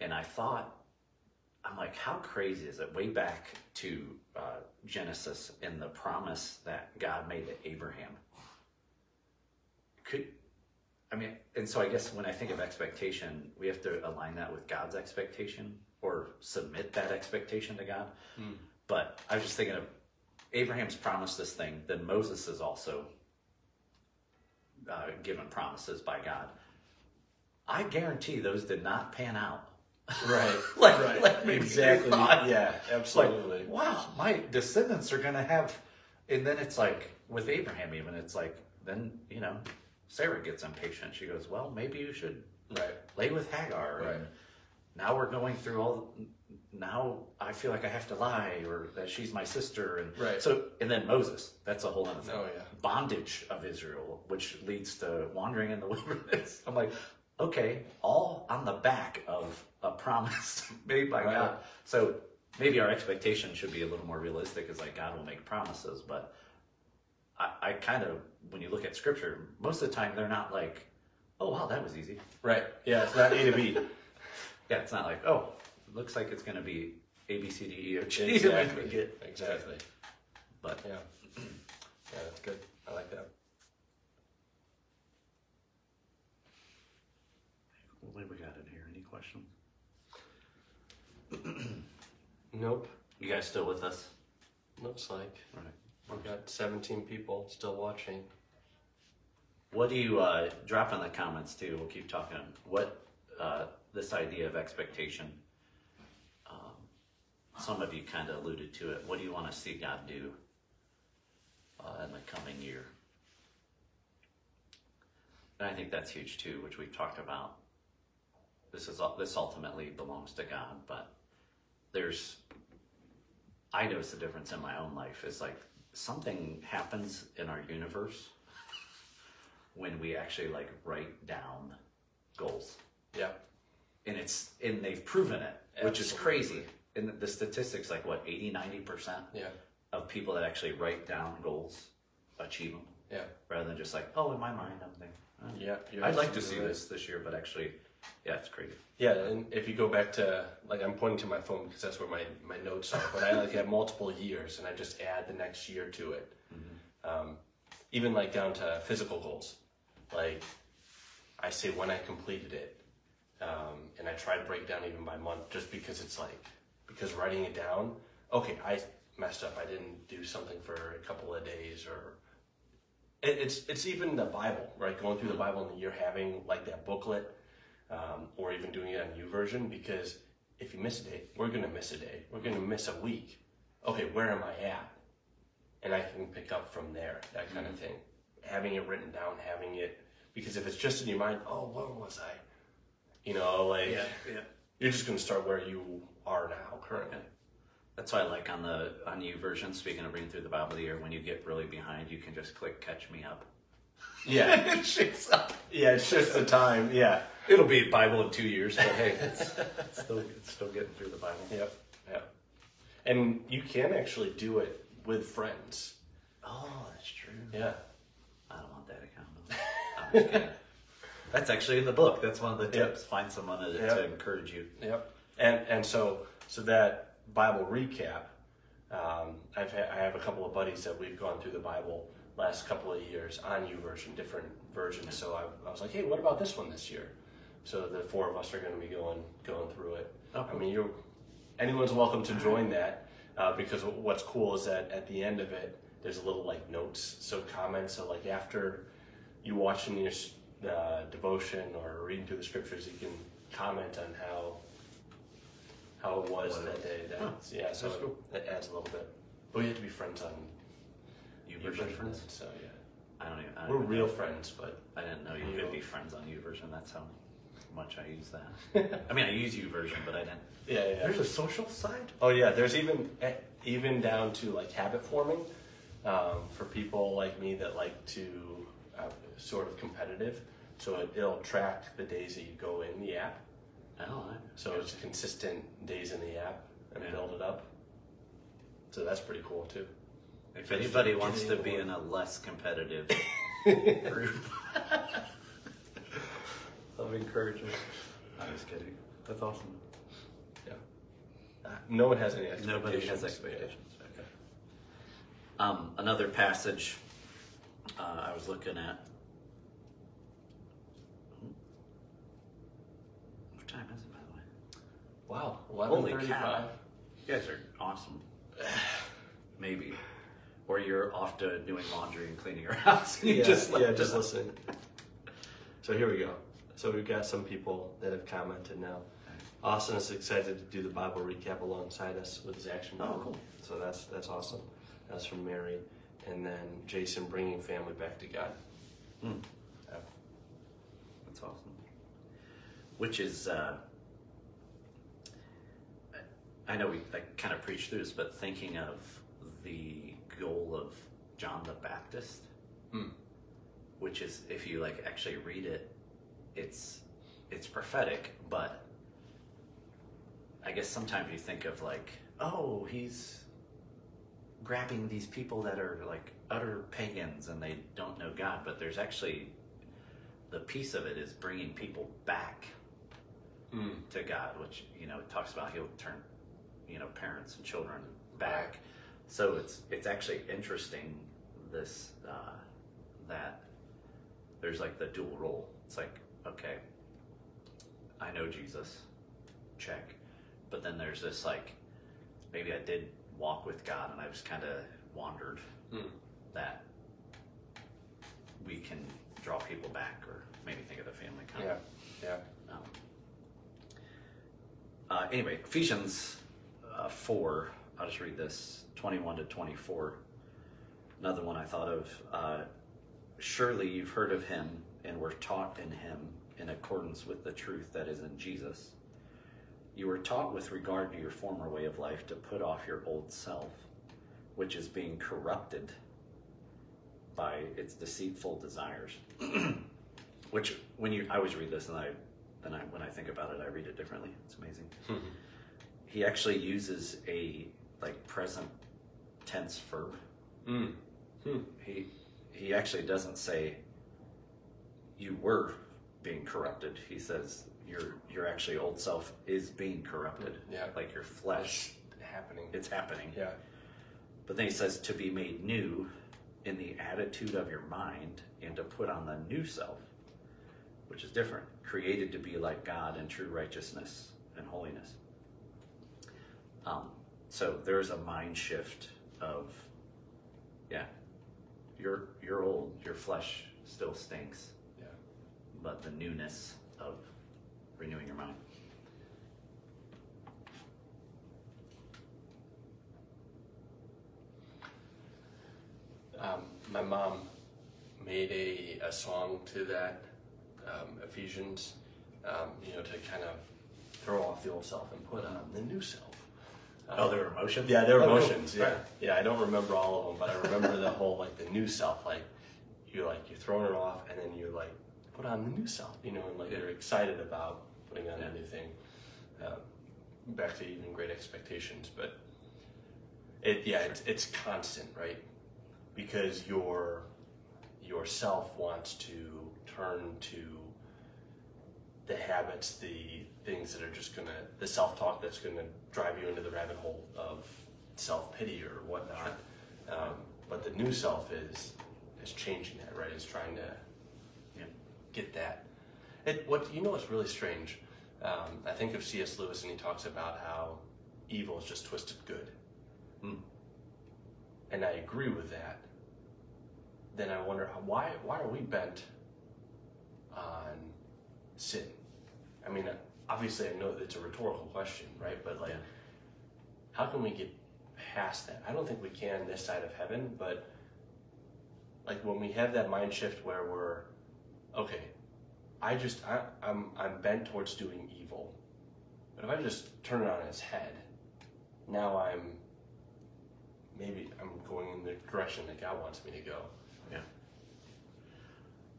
and I thought, I'm like, how crazy is it? Way back to uh, Genesis and the promise that God made to Abraham. Could I mean, and so I guess when I think of expectation, we have to align that with God's expectation or submit that expectation to God. But I was just thinking of Abraham's promised this thing, then Moses is also uh, given promises by God. I guarantee those did not pan out. Right. Like- right. like exactly. Yeah. It's like, Absolutely. wow, my descendants are gonna have, and then it's like with Abraham, even it's like then you know, Sarah gets impatient. She goes, well, maybe you should right. lay with Hagar. Right. And now we're going through all. Now I feel like I have to lie, or that she's my sister, and Right. So and then Moses. That's a whole other thing. Oh, yeah. Bondage of Israel, which leads to wandering in the wilderness. I'm like, okay, all on the back of a promise made by Right. God. So maybe our expectation should be a little more realistic. Is like God will make promises, but I, I kind of when you look at Scripture, most of the time they're not like, oh wow, that was easy. Right. Yeah. It's not A to B. Yeah, it's not like, oh, it looks like it's going to be A, B, C, D, E, F, G. to exactly. make. Exactly. But Yeah. Yeah. That's good. I like that. what do we got in here? Any questions? Nope. You guys still with us? Looks like All right. we've got 17 people still watching. What do you uh, drop in the comments too? We'll keep talking. What uh, this idea of expectation? Um, some of you kind of alluded to it. What do you want to see God do uh, in the coming year? and I think that's huge too, which we've talked about. This is this ultimately belongs to God, but there's I notice the difference in my own life is like something happens in our universe when we actually like write down goals. Yeah. And it's and they've proven it, which is crazy. And the- the statistics like what 80 90% Yeah. of people that actually write down goals achieve them Yeah. rather than just like, oh, in my mind, I'm thinking, oh, Yeah. you're I'd like to see right. this this year, but actually, yeah, it's crazy. Yeah, and if you go back to like I'm pointing to my phone because that's where my, my notes are, but I like have multiple years and I just add the next year to it. Um, even like down to physical goals, like I say when I completed it, um, and I try to break down even by month, just because it's like because writing it down, okay, I messed up, I didn't do something for a couple of days or it, it's it's even the Bible, right? Going through the Bible and you're having like that booklet, um, or even doing it on YouVersion, because if you miss a day, we're gonna miss a day. We're gonna miss a week. Okay, where am I at? And I can pick up from there, that kind of thing. Having it written down, having it because if it's just in your mind, oh, where was I? You know, like yeah. you're just gonna start where you are now currently. That's why I like on the on YouVersion. Speaking of reading through the Bible of the year, when you get really behind, you can just click "Catch Me Up." Yeah, it shakes up. yeah, it's just the time. Yeah. It'll be Bible in two years, but hey, it's, it's still it's still getting through the Bible. Yep. Yep. And you can actually do it with friends. Oh, that's true. Yeah. I don't want that account. I'm just kidding. That's actually in the book. That's one of the Yep. tips. Find someone to, Yep. to encourage you. Yep. And and so so that Bible recap, um, I've ha- I have a couple of buddies that we've gone through the Bible last couple of years on YouVersion, different versions. So I, I was like, hey, what about this one this year? So the four of us are going to be going going through it. Oh, I mean, you anyone's welcome to join that uh, because what's cool is that at the end of it, there's a little like notes, so comments. So like after you watching your uh, devotion or reading through the scriptures, you can comment on how how it was that it- day. That, Huh. yeah, so That's cool. it, adds a little bit. But we have to be friends on U U version version, friends. So yeah, I don't even. I don't we're even real know. friends, but I didn't know you could be friends on YouVersion. That's how much I use that. I mean, I use YouVersion, but I didn't. yeah, yeah. There's a social side. Oh yeah, there's even eh, even down to like habit forming um, for people like me that like to sort of competitive. So it, it'll track the days that you go in the app. Oh, So it's consistent days in the app and Yeah. build it up. So that's pretty cool too. if anybody wants to be in a less competitive group of encouragement, I'm just kidding. That's awesome. Yeah. Uh, no one has any expectations. Nobody has expectations. Okay. Um, another passage uh, I was looking at. What time is it, by the way? Wow, Holy cow. You guys are awesome. Maybe. Or you're off to doing laundry and cleaning your house. And you Yeah, just yeah, left just it. listening. So here we go. So we've got some people that have commented now. Austin is excited to do the Bible recap alongside us with his action. Oh, Bible. cool. So that's that's awesome. That's from Mary, and then Jason bringing family back to God. Hmm. That's awesome. Which is, uh, I- know we I kind of preached through this, but thinking of the goal of John the Baptist, Hmm. which is if you like actually read it, it's it's prophetic, but I guess sometimes you think of like, oh, he's grabbing these people that are like utter pagans and they don't know God, but there's actually the piece of it is bringing people back Mm. to God, which you know it talks about he'll turn you know parents and children back. So it's it's actually interesting this uh, that there's like the dual role. It's like okay, I know Jesus, check, but then there's this like maybe I did walk with God and I just kind of wandered. Mm. That we can draw people back, or maybe think of the family kind Yeah, of yeah. um, uh, anyway, Ephesians uh, 4, I'll just read this 21 to 24. Another one I thought of. Uh, Surely you've heard of him and were taught in him in accordance with the truth that is in Jesus. You were taught with regard to your former way of life to put off your old self, which is being corrupted by its deceitful desires. which, when you, I always read this, and I, then I, when I think about it, I read it differently. It's amazing. He actually uses a like present tense verb. Mm. Hmm. He he actually doesn't say you were being corrupted. He says your your actually old self is being corrupted. Yeah. Like your flesh, It's happening. it's happening. yeah. But then he says to be made new in the attitude of your mind and to put on the new self, which is different, created to be like God in true righteousness and holiness. Um, so there's a mind shift of, yeah, you're you're old, your flesh still stinks, Yeah. but the newness of renewing your mind. Um, my mom made a, a song to that um, Ephesians, um, you know, to kind of throw off the old self and put on the new self. Oh, there were emotions. Yeah, there were Oh, cool. emotions. Yeah, Right. yeah. I don't remember all of them, but I remember the whole like the new self. Like you're like you're throwing it off, and then you're like put on the new self. You know, and like Yeah. you're excited about putting on Yeah. a new thing. Um, back to even great expectations, but it yeah, it's it's constant, right? Because your yourself wants to turn to the habits, the things that are just gonna, the self talk that's gonna drive you into the rabbit hole of self pity or whatnot. Um, but the new self is is changing that, right? Is trying to Yeah. get that. It, what you know what's really strange? Um, I think of C.S. Lewis and he talks about how evil is just twisted good, Hmm. and I agree with that. Then I wonder why why are we bent on sin? I mean, obviously I know that it's a rhetorical question, right? But like, how can we get past that? I don't think we can this side of heaven, but like when we have that mind shift where we're okay i just I, i'm i'm bent towards doing evil but if i just turn it on its head now i'm maybe i'm going in the direction that god wants me to go Yeah.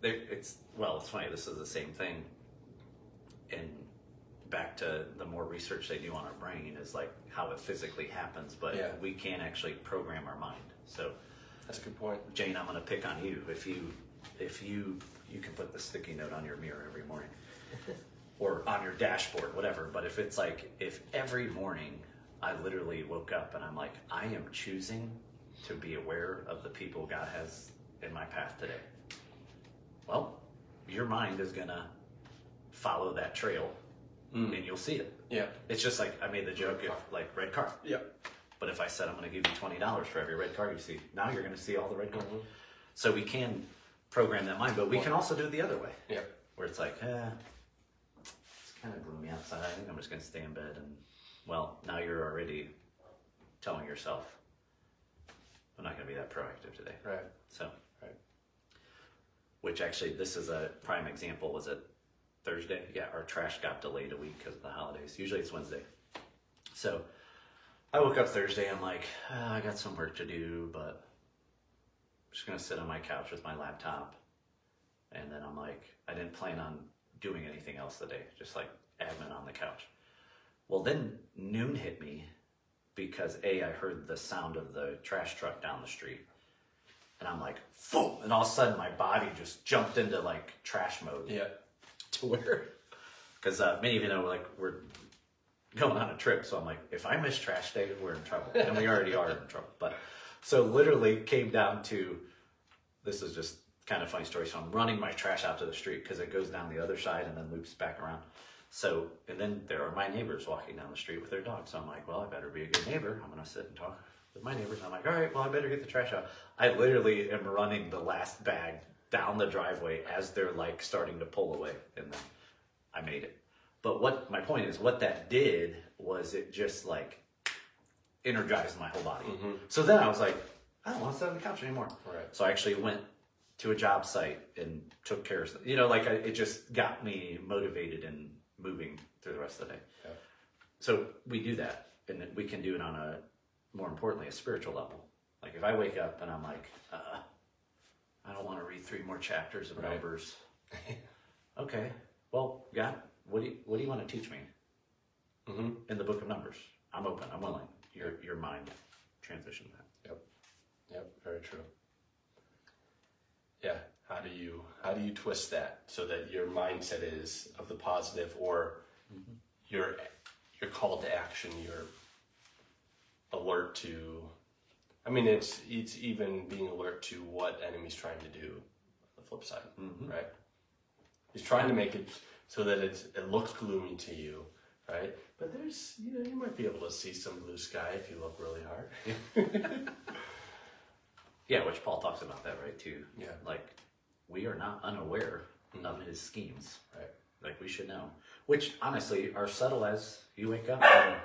It's well, it's funny. This is the same thing. And back to the more research they do on our brain is like how it physically happens, but Yeah. we can't actually program our mind. So, that's a good point Jane, I'm going to pick on you. If you, if you, you can put the sticky note on your mirror every morning, or on your dashboard, whatever. But if it's like, if every morning I literally woke up and I'm like, I am choosing to be aware of the people God has in my path today. Well, your mind is gonna follow that trail, Mm. and you'll see it. yeah It's just like I made the joke if like red car. yeah But if I said I'm going to give you twenty dollars for every red car you see, now you're going to see all the red cars. So we can program that mind, but we can also do it the other way, yeah where it's like, eh, it's kind of gloomy outside. I think I'm just going to stay in bed, and well, now you're already telling yourself, I'm not going to be that proactive today. right So, right which actually, this is a prime example. Was it Thursday? Yeah, our trash got delayed a week because of the holidays. Usually it's Wednesday. So I woke up Thursday. I'm like, "Ah, I got some work to do, but I'm just gonna sit on my couch with my laptop. And then I'm like, I didn't plan on doing anything else today, just like admin on the couch. Well, then noon hit me because A, I heard the sound of the trash truck down the street. And I'm like, boom! And all of a sudden my body just jumped into like trash mode yeah to where, because uh, many of you know, like we're going on a trip, so I'm like, if I miss trash day, we're in trouble, and we already are in trouble. But so literally came down to, this is just kind of funny story. So I'm running my trash out to the street because it goes down the other side and then loops back around. So and then there are my neighbors walking down the street with their dogs. So I'm like, well, I better be a good neighbor. I'm gonna sit and talk with my neighbors. I'm like, all right, well, I better get the trash out. I literally am running the last bag down the driveway as they're like starting to pull away, and then I made it. But what my point is, what that did was it just like energized my whole body. So then I was like, I don't want to sit on the couch anymore. Right. So I actually went to a job site and took care of, you know, like I, it just got me motivated and moving through the rest of the day. So we do that, and we can do it on a more importantly a spiritual level. Like if I wake up and I'm like, uh, I don't want to read three more chapters of Right. Numbers. okay, well, God, what do you, what do you want to teach me hmm in the Book of Numbers? I'm open. I'm willing. Your your mind transition that. Yep. Yep. Very true. Yeah. How do you how do you twist that so that your mindset is of the positive, or you're you're called to action. You're alert to. I mean, it's it's even being alert to what enemy's trying to do. On the flip side, mm-hmm. right? He's trying to make it so that it's, it looks gloomy to you, right? But there's, you know, you might be able to see some blue sky if you look really hard. Yeah, which Paul talks about that, right? Too. Yeah. Like we are not unaware of his schemes. Right. Like we should know. Which honestly are subtle as you wake up and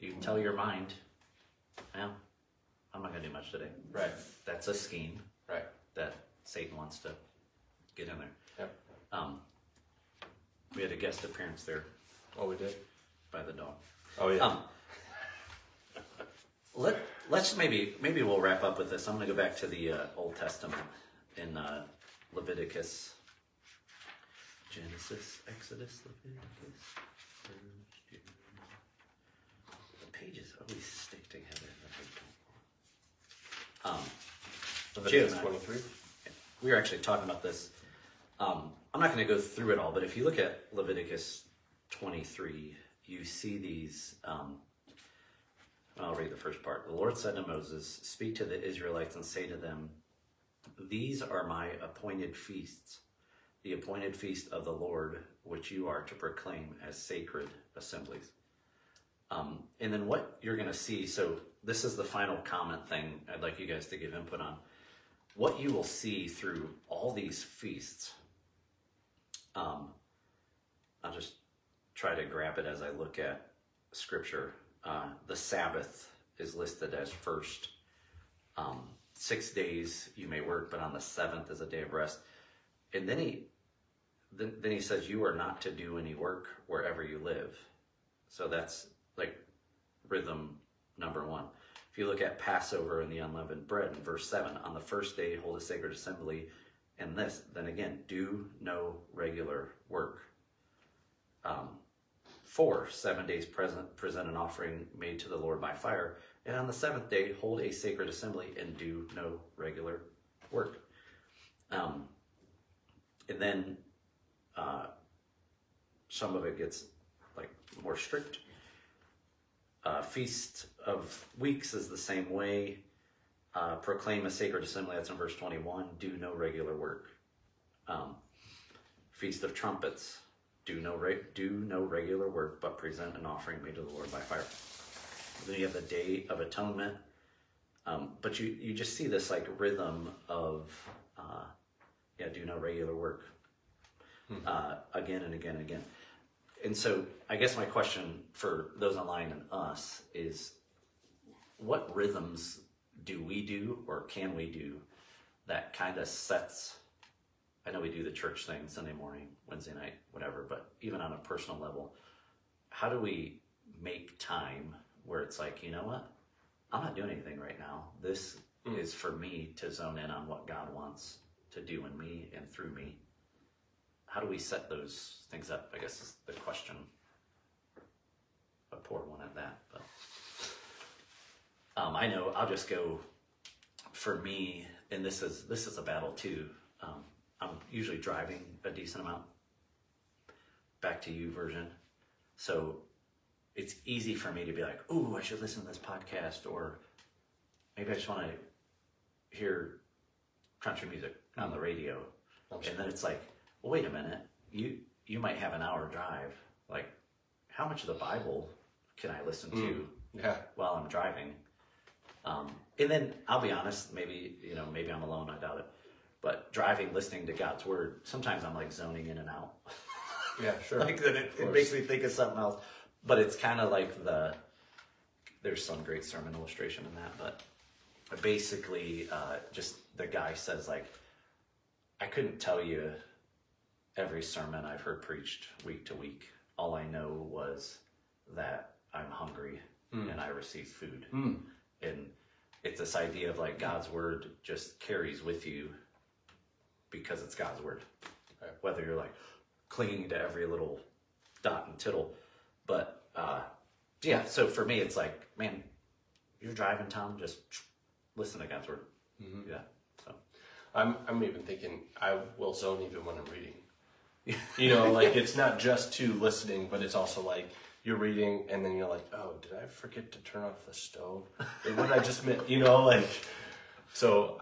you can tell your mind, "Well, I'm not gonna do much today." Right. That's a scheme Right. that Satan wants to get in there. Yep. Um, we had a guest appearance there Oh, we did. by the dog. Oh yeah. Um, let let's maybe maybe we'll wrap up with this. I'm going to go back to the uh, Old Testament in uh, Leviticus, Genesis, Exodus, Leviticus. The pages always stick together. Um, Leviticus Jim. 23. we were actually talking about this. Um, I'm not going to go through it all, but if you look at Leviticus 23, you see these. Um, I'll read the first part. The Lord said to Moses, Speak to the Israelites and say to them, These are my appointed feasts, the appointed feast of the Lord, which you are to proclaim as sacred assemblies. Um, and then what you're going to see, so this is the final comment thing I'd like you guys to give input on what you will see through all these feasts, um, I'll just try to grab it as I look at scripture. Uh, the Sabbath is listed as first. Um, six days you may work, but on the seventh is a day of rest. And then he, then, then he says, "You are not to do any work wherever you live." So that's like rhythm number one. If you look at Passover and the unleavened bread in verse 7, on the first day hold a sacred assembly, and this, then again, do no regular work. Um, four, seven days present, present an offering made to the Lord by fire, and on the seventh day hold a sacred assembly and do no regular work. Um, and then uh, some of it gets like more strict uh, Feast of Weeks is the same way. Uh, proclaim a sacred assembly, that's in verse 21. Do no regular work. Um, Feast of Trumpets, do no, do no regular work, but present an offering made to the Lord by fire. Then you have the Day of Atonement. Um, but you, you just see this like rhythm of, uh, yeah, do no regular work. Uh, again and again and again and so I guess my question for those online and us is what rhythms do we do or can we do that kind of sets I know we do the church thing Sunday morning, Wednesday night, whatever, but even on a personal level, how do we make time where it's like, you know what? I'm not doing anything right now. This hmm. is for me to zone in on what God wants to do in me and through me how do we set those things up? I guess is the question. A poor one at that, but um, I know I'll just go. For me, and this is this is a battle too. Um, I'm usually driving a decent amount. Back to YouVersion, so it's easy for me to be like, "Ooh, I should listen to this podcast," or maybe I just want to hear country music on the radio, and then it's like, well, wait a minute, you you might have an hour drive. Like, how much of the Bible can I listen to Yeah. while I'm driving? Um, and then I'll be honest, maybe you know, maybe I'm alone. I doubt it. But driving, listening to God's word, sometimes I'm like zoning in and out. Yeah. Sure. like that, it, it makes me think of something else. But it's kind of like the. There's some great sermon illustration in that, but basically, uh, just the guy says like, I couldn't tell you every sermon I've heard preached week to week. All I know was that I'm hungry hmm. and I receive food. Hmm. And it's this idea of like God's word just carries with you because it's God's word. Right. Whether you're like clinging to every little dot and tittle. But uh, yeah, so for me, it's like, man, you're driving, Tom, just listen to God's word. Mm-hmm. Yeah. So I'm I'm even thinking I will zone even when I'm reading. You know, like it's not just to listening, but it's also like you're reading and then you're like, oh, did I forget to turn off the stove? And what did I just meant? You know, like so.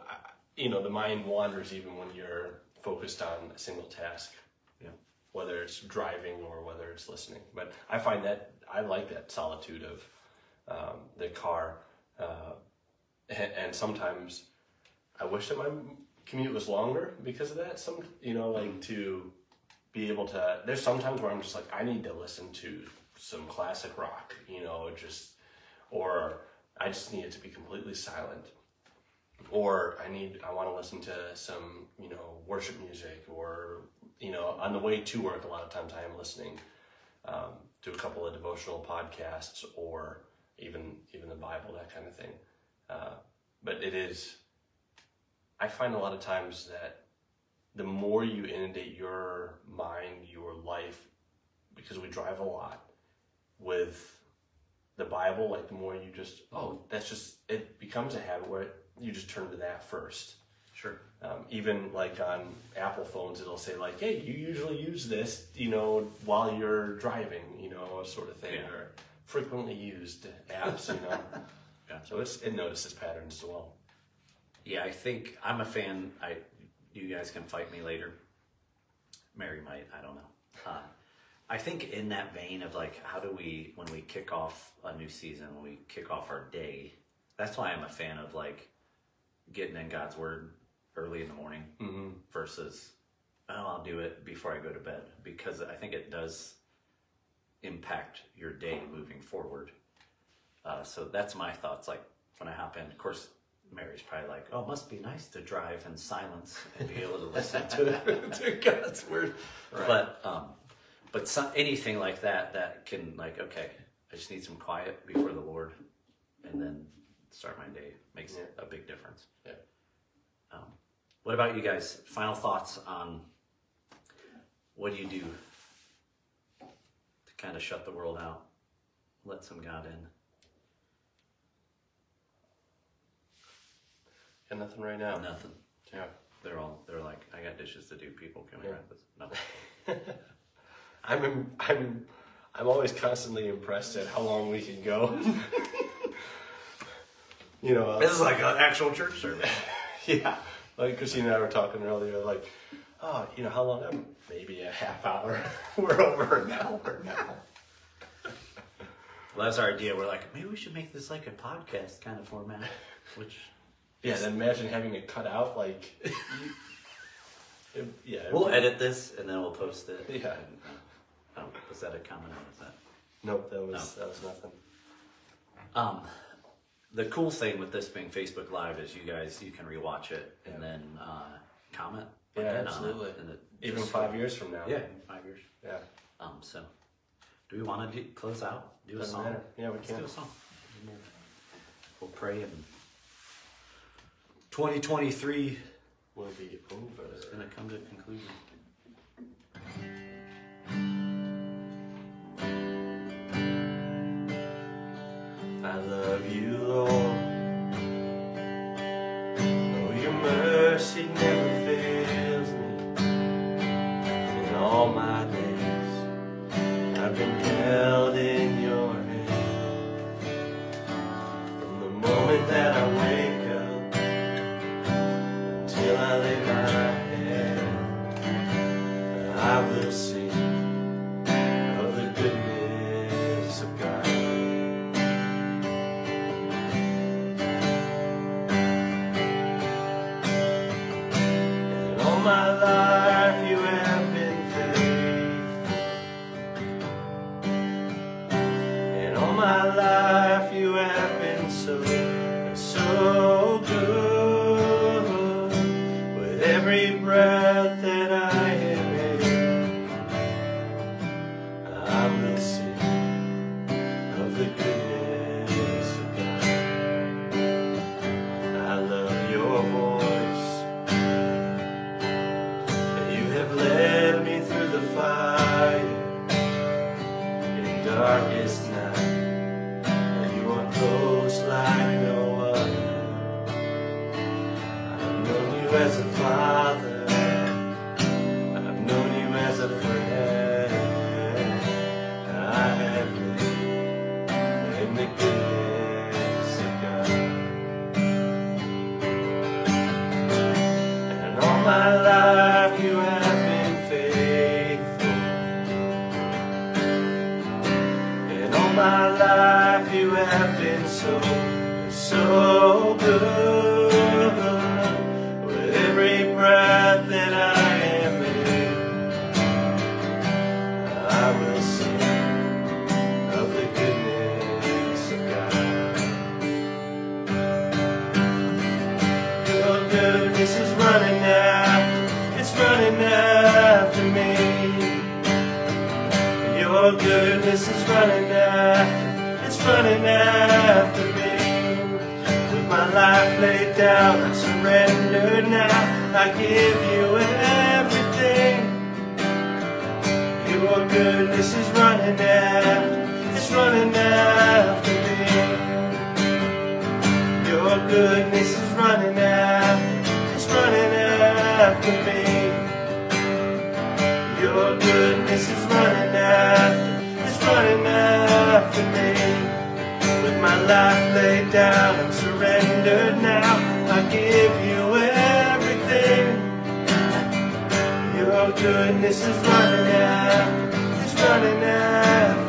You know, the mind wanders even when you're focused on a single task. yeah. whether it's driving or whether it's listening. But I find that I like that solitude of um, the car, uh, and, and sometimes I wish that my commute was longer because of that. Some, you know, like to be able to. There's sometimes where I'm just like, I need to listen to some classic rock, you know, just or I just need it to be completely silent or I need I want to listen to some you know worship music or you know on the way to work a lot of times I am listening um, to a couple of devotional podcasts or even even the Bible that kind of thing uh, but it is I find a lot of times that the more you inundate your mind your life because we drive a lot with the Bible, like the more you just, oh, that's just, it becomes a habit where you just turn to that first. Sure. Um, even like on Apple phones, it'll say like, hey, you usually use this, you know, while you're driving, you know, sort of thing, Yeah. or frequently used apps, you know. Yeah. So it's, it notices patterns as well. Yeah, I think I'm a fan. I, you guys can fight me later. Mary might. I don't know. Uh, I think in that vein of like, how do we, when we kick off a new season, when we kick off our day, that's why I'm a fan of like getting in God's word early in the morning versus, oh, I'll do it before I go to bed because I think it does impact your day moving forward. Uh, so that's my thoughts. Like when I hop in, of course, Mary's probably like, "Oh, it must be nice to drive in silence and be able to listen to, to God's word." But um, but some, anything like that that can like, okay, I just need some quiet before the Lord, and then start my day makes Yeah. a big difference. Yeah. Um, what about you guys? Final thoughts on what do you do to kind of shut the world out, let some God in? Got nothing right now. Nothing. Yeah. They're all they're like, I got dishes to do. People can we Yeah. wrap this? Nothing. I'm im- I'm I'm always constantly impressed at how long we can go. you know, uh, this is like an actual church service. yeah. Like Christine and I were talking earlier, like, oh, you know, how long? Maybe a half hour. we're over an hour now. Well, that's our idea. We're like, maybe we should make this like a podcast kind of format, which Yeah. Then imagine having it cut out, like. it- yeah. it- we'll edit this and then we'll post it. Yeah. And, uh, um, was that a comment or was that? Nope. That was that was nothing. Um, the cool thing with this being Facebook Live is you guys you can rewatch it and then uh, comment. Yeah, on it, absolutely. and it Even five years from now. Yeah, five years. Yeah. Um, so, do we want to close out? Do a Doesn't song? matter. Yeah, we Let's can. do a song. We'll pray and 2023 Will be over. It's going to come to a conclusion. Your goodness is running after, it's running after me. Your goodness is running after, it's running after me. With my life laid down, I surrender now. I give you running after, it's running after me. Your goodness is running after, it's running after me. Your goodness is running after, it's running after me. With my life laid down, I'm surrendered now. I give you everything. Your goodness is running after, it's running after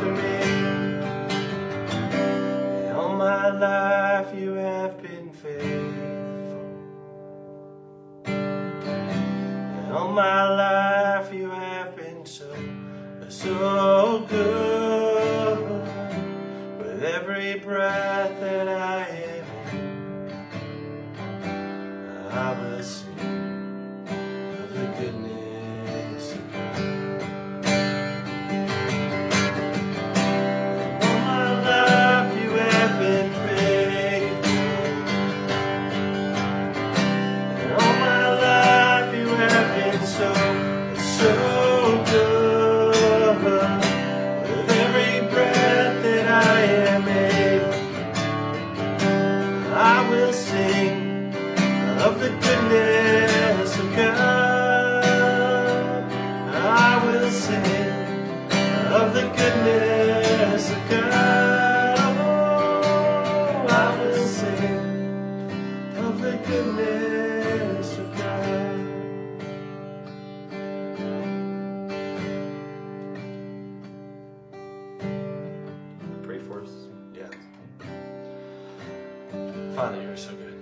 Father, you're so good.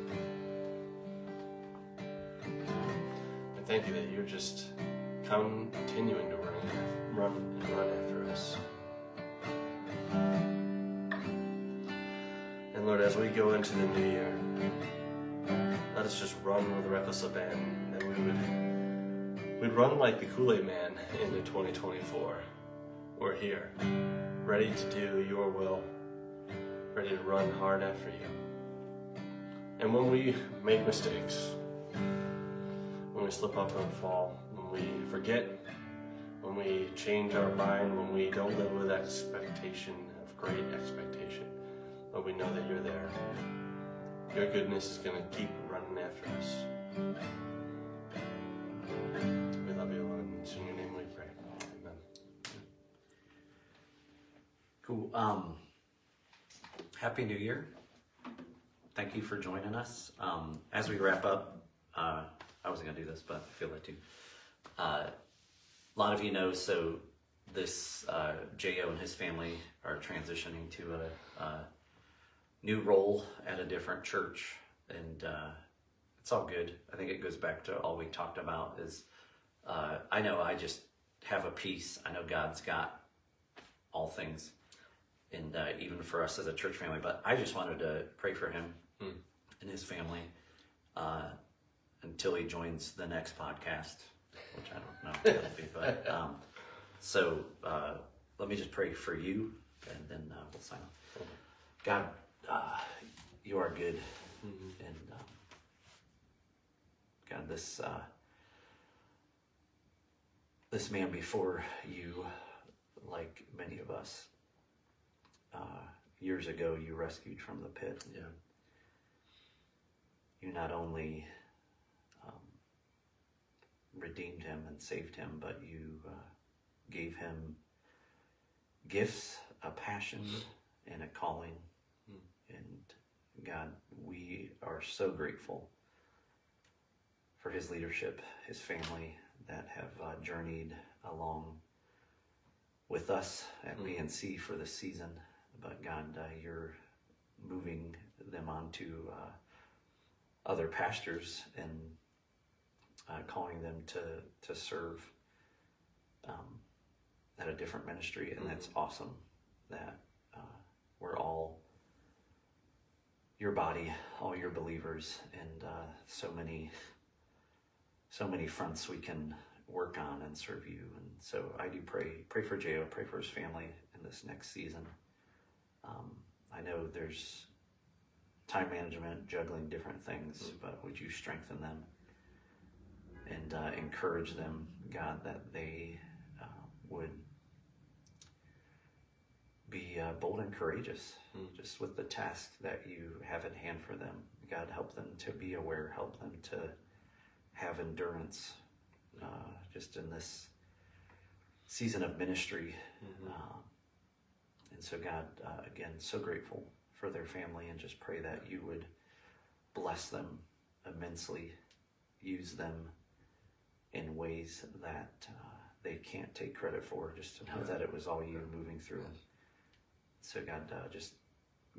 I thank you that you're just continuing to run, run and run after us. And Lord, as we go into the new year, let us just run with reckless abandon that we would we'd run like the Kool-Aid Man into 2024. We're here, ready to do your will, ready to run hard after you. And when we make mistakes, when we slip up and fall, when we forget, when we change our mind, when we don't live with expectation of great expectation, but we know that you're there. Your goodness is going to keep running after us. We love you, Lord. It's in your name we pray. Amen. Cool. Um, Happy New Year. Thank you for joining us. Um, as we wrap up, uh, I wasn't going to do this, but I feel like to. Uh, a lot of you know, so this uh, Jo and his family are transitioning to a, a new role at a different church, and uh, it's all good. I think it goes back to all we talked about. Is uh, I know I just have a peace. I know God's got all things, and uh, even for us as a church family. But I just wanted to pray for him and his family uh, until he joins the next podcast, which I don't know be. But um, so uh, let me just pray for you, and then uh, we'll sign off. God, uh, you are good, and um, God, this uh, this man before you, like many of us, uh, years ago, you rescued from the pit. Yeah. You not only um, redeemed him and saved him, but you uh, gave him gifts, a passion, and a calling. And God, we are so grateful for his leadership, his family that have uh, journeyed along with us at BNC for this season. But God, uh, you're moving them on to uh, other pastors and uh, calling them to to serve um, at a different ministry, and that's awesome. That uh, we're all your body, all your believers, and uh, so many so many fronts we can work on and serve you. And so I do pray pray for Jo, pray for his family in this next season. Um, I know there's time management, juggling different things, but would you strengthen them and uh, encourage them, God, that they uh, would be uh, bold and courageous just with the task that you have in hand for them. God, help them to be aware, help them to have endurance uh, just in this season of ministry. Uh, and so, God, uh, again, so grateful for their family and just pray that you would bless them immensely, use them in ways that uh, they can't take credit for, just to know that it was all you moving through. Them. So, God, uh, just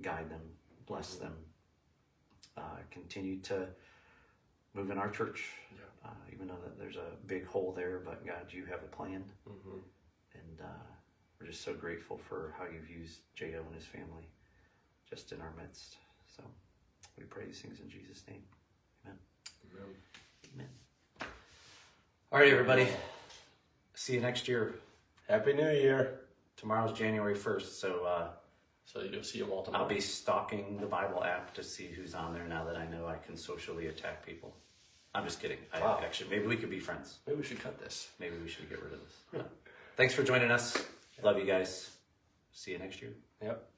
guide them, bless them, uh, continue to move in our church. Uh, even though that there's a big hole there, but God, you have a plan, Mm-hmm. and uh, we're just so grateful for how you've used Jo and his family just in our midst. So we pray these things in Jesus' name. Amen. Amen. All right, everybody. See you next year. Happy New Year. Tomorrow's January 1st, so uh, So you'll see them all tomorrow. I'll be stalking the Bible app to see who's on there now that I know I can socially attack people. I'm just kidding. I Wow. actually maybe we could be friends. Maybe we should cut this. Maybe we should get rid of this. Yeah. Thanks for joining us. Love you guys. See you next year. Yep.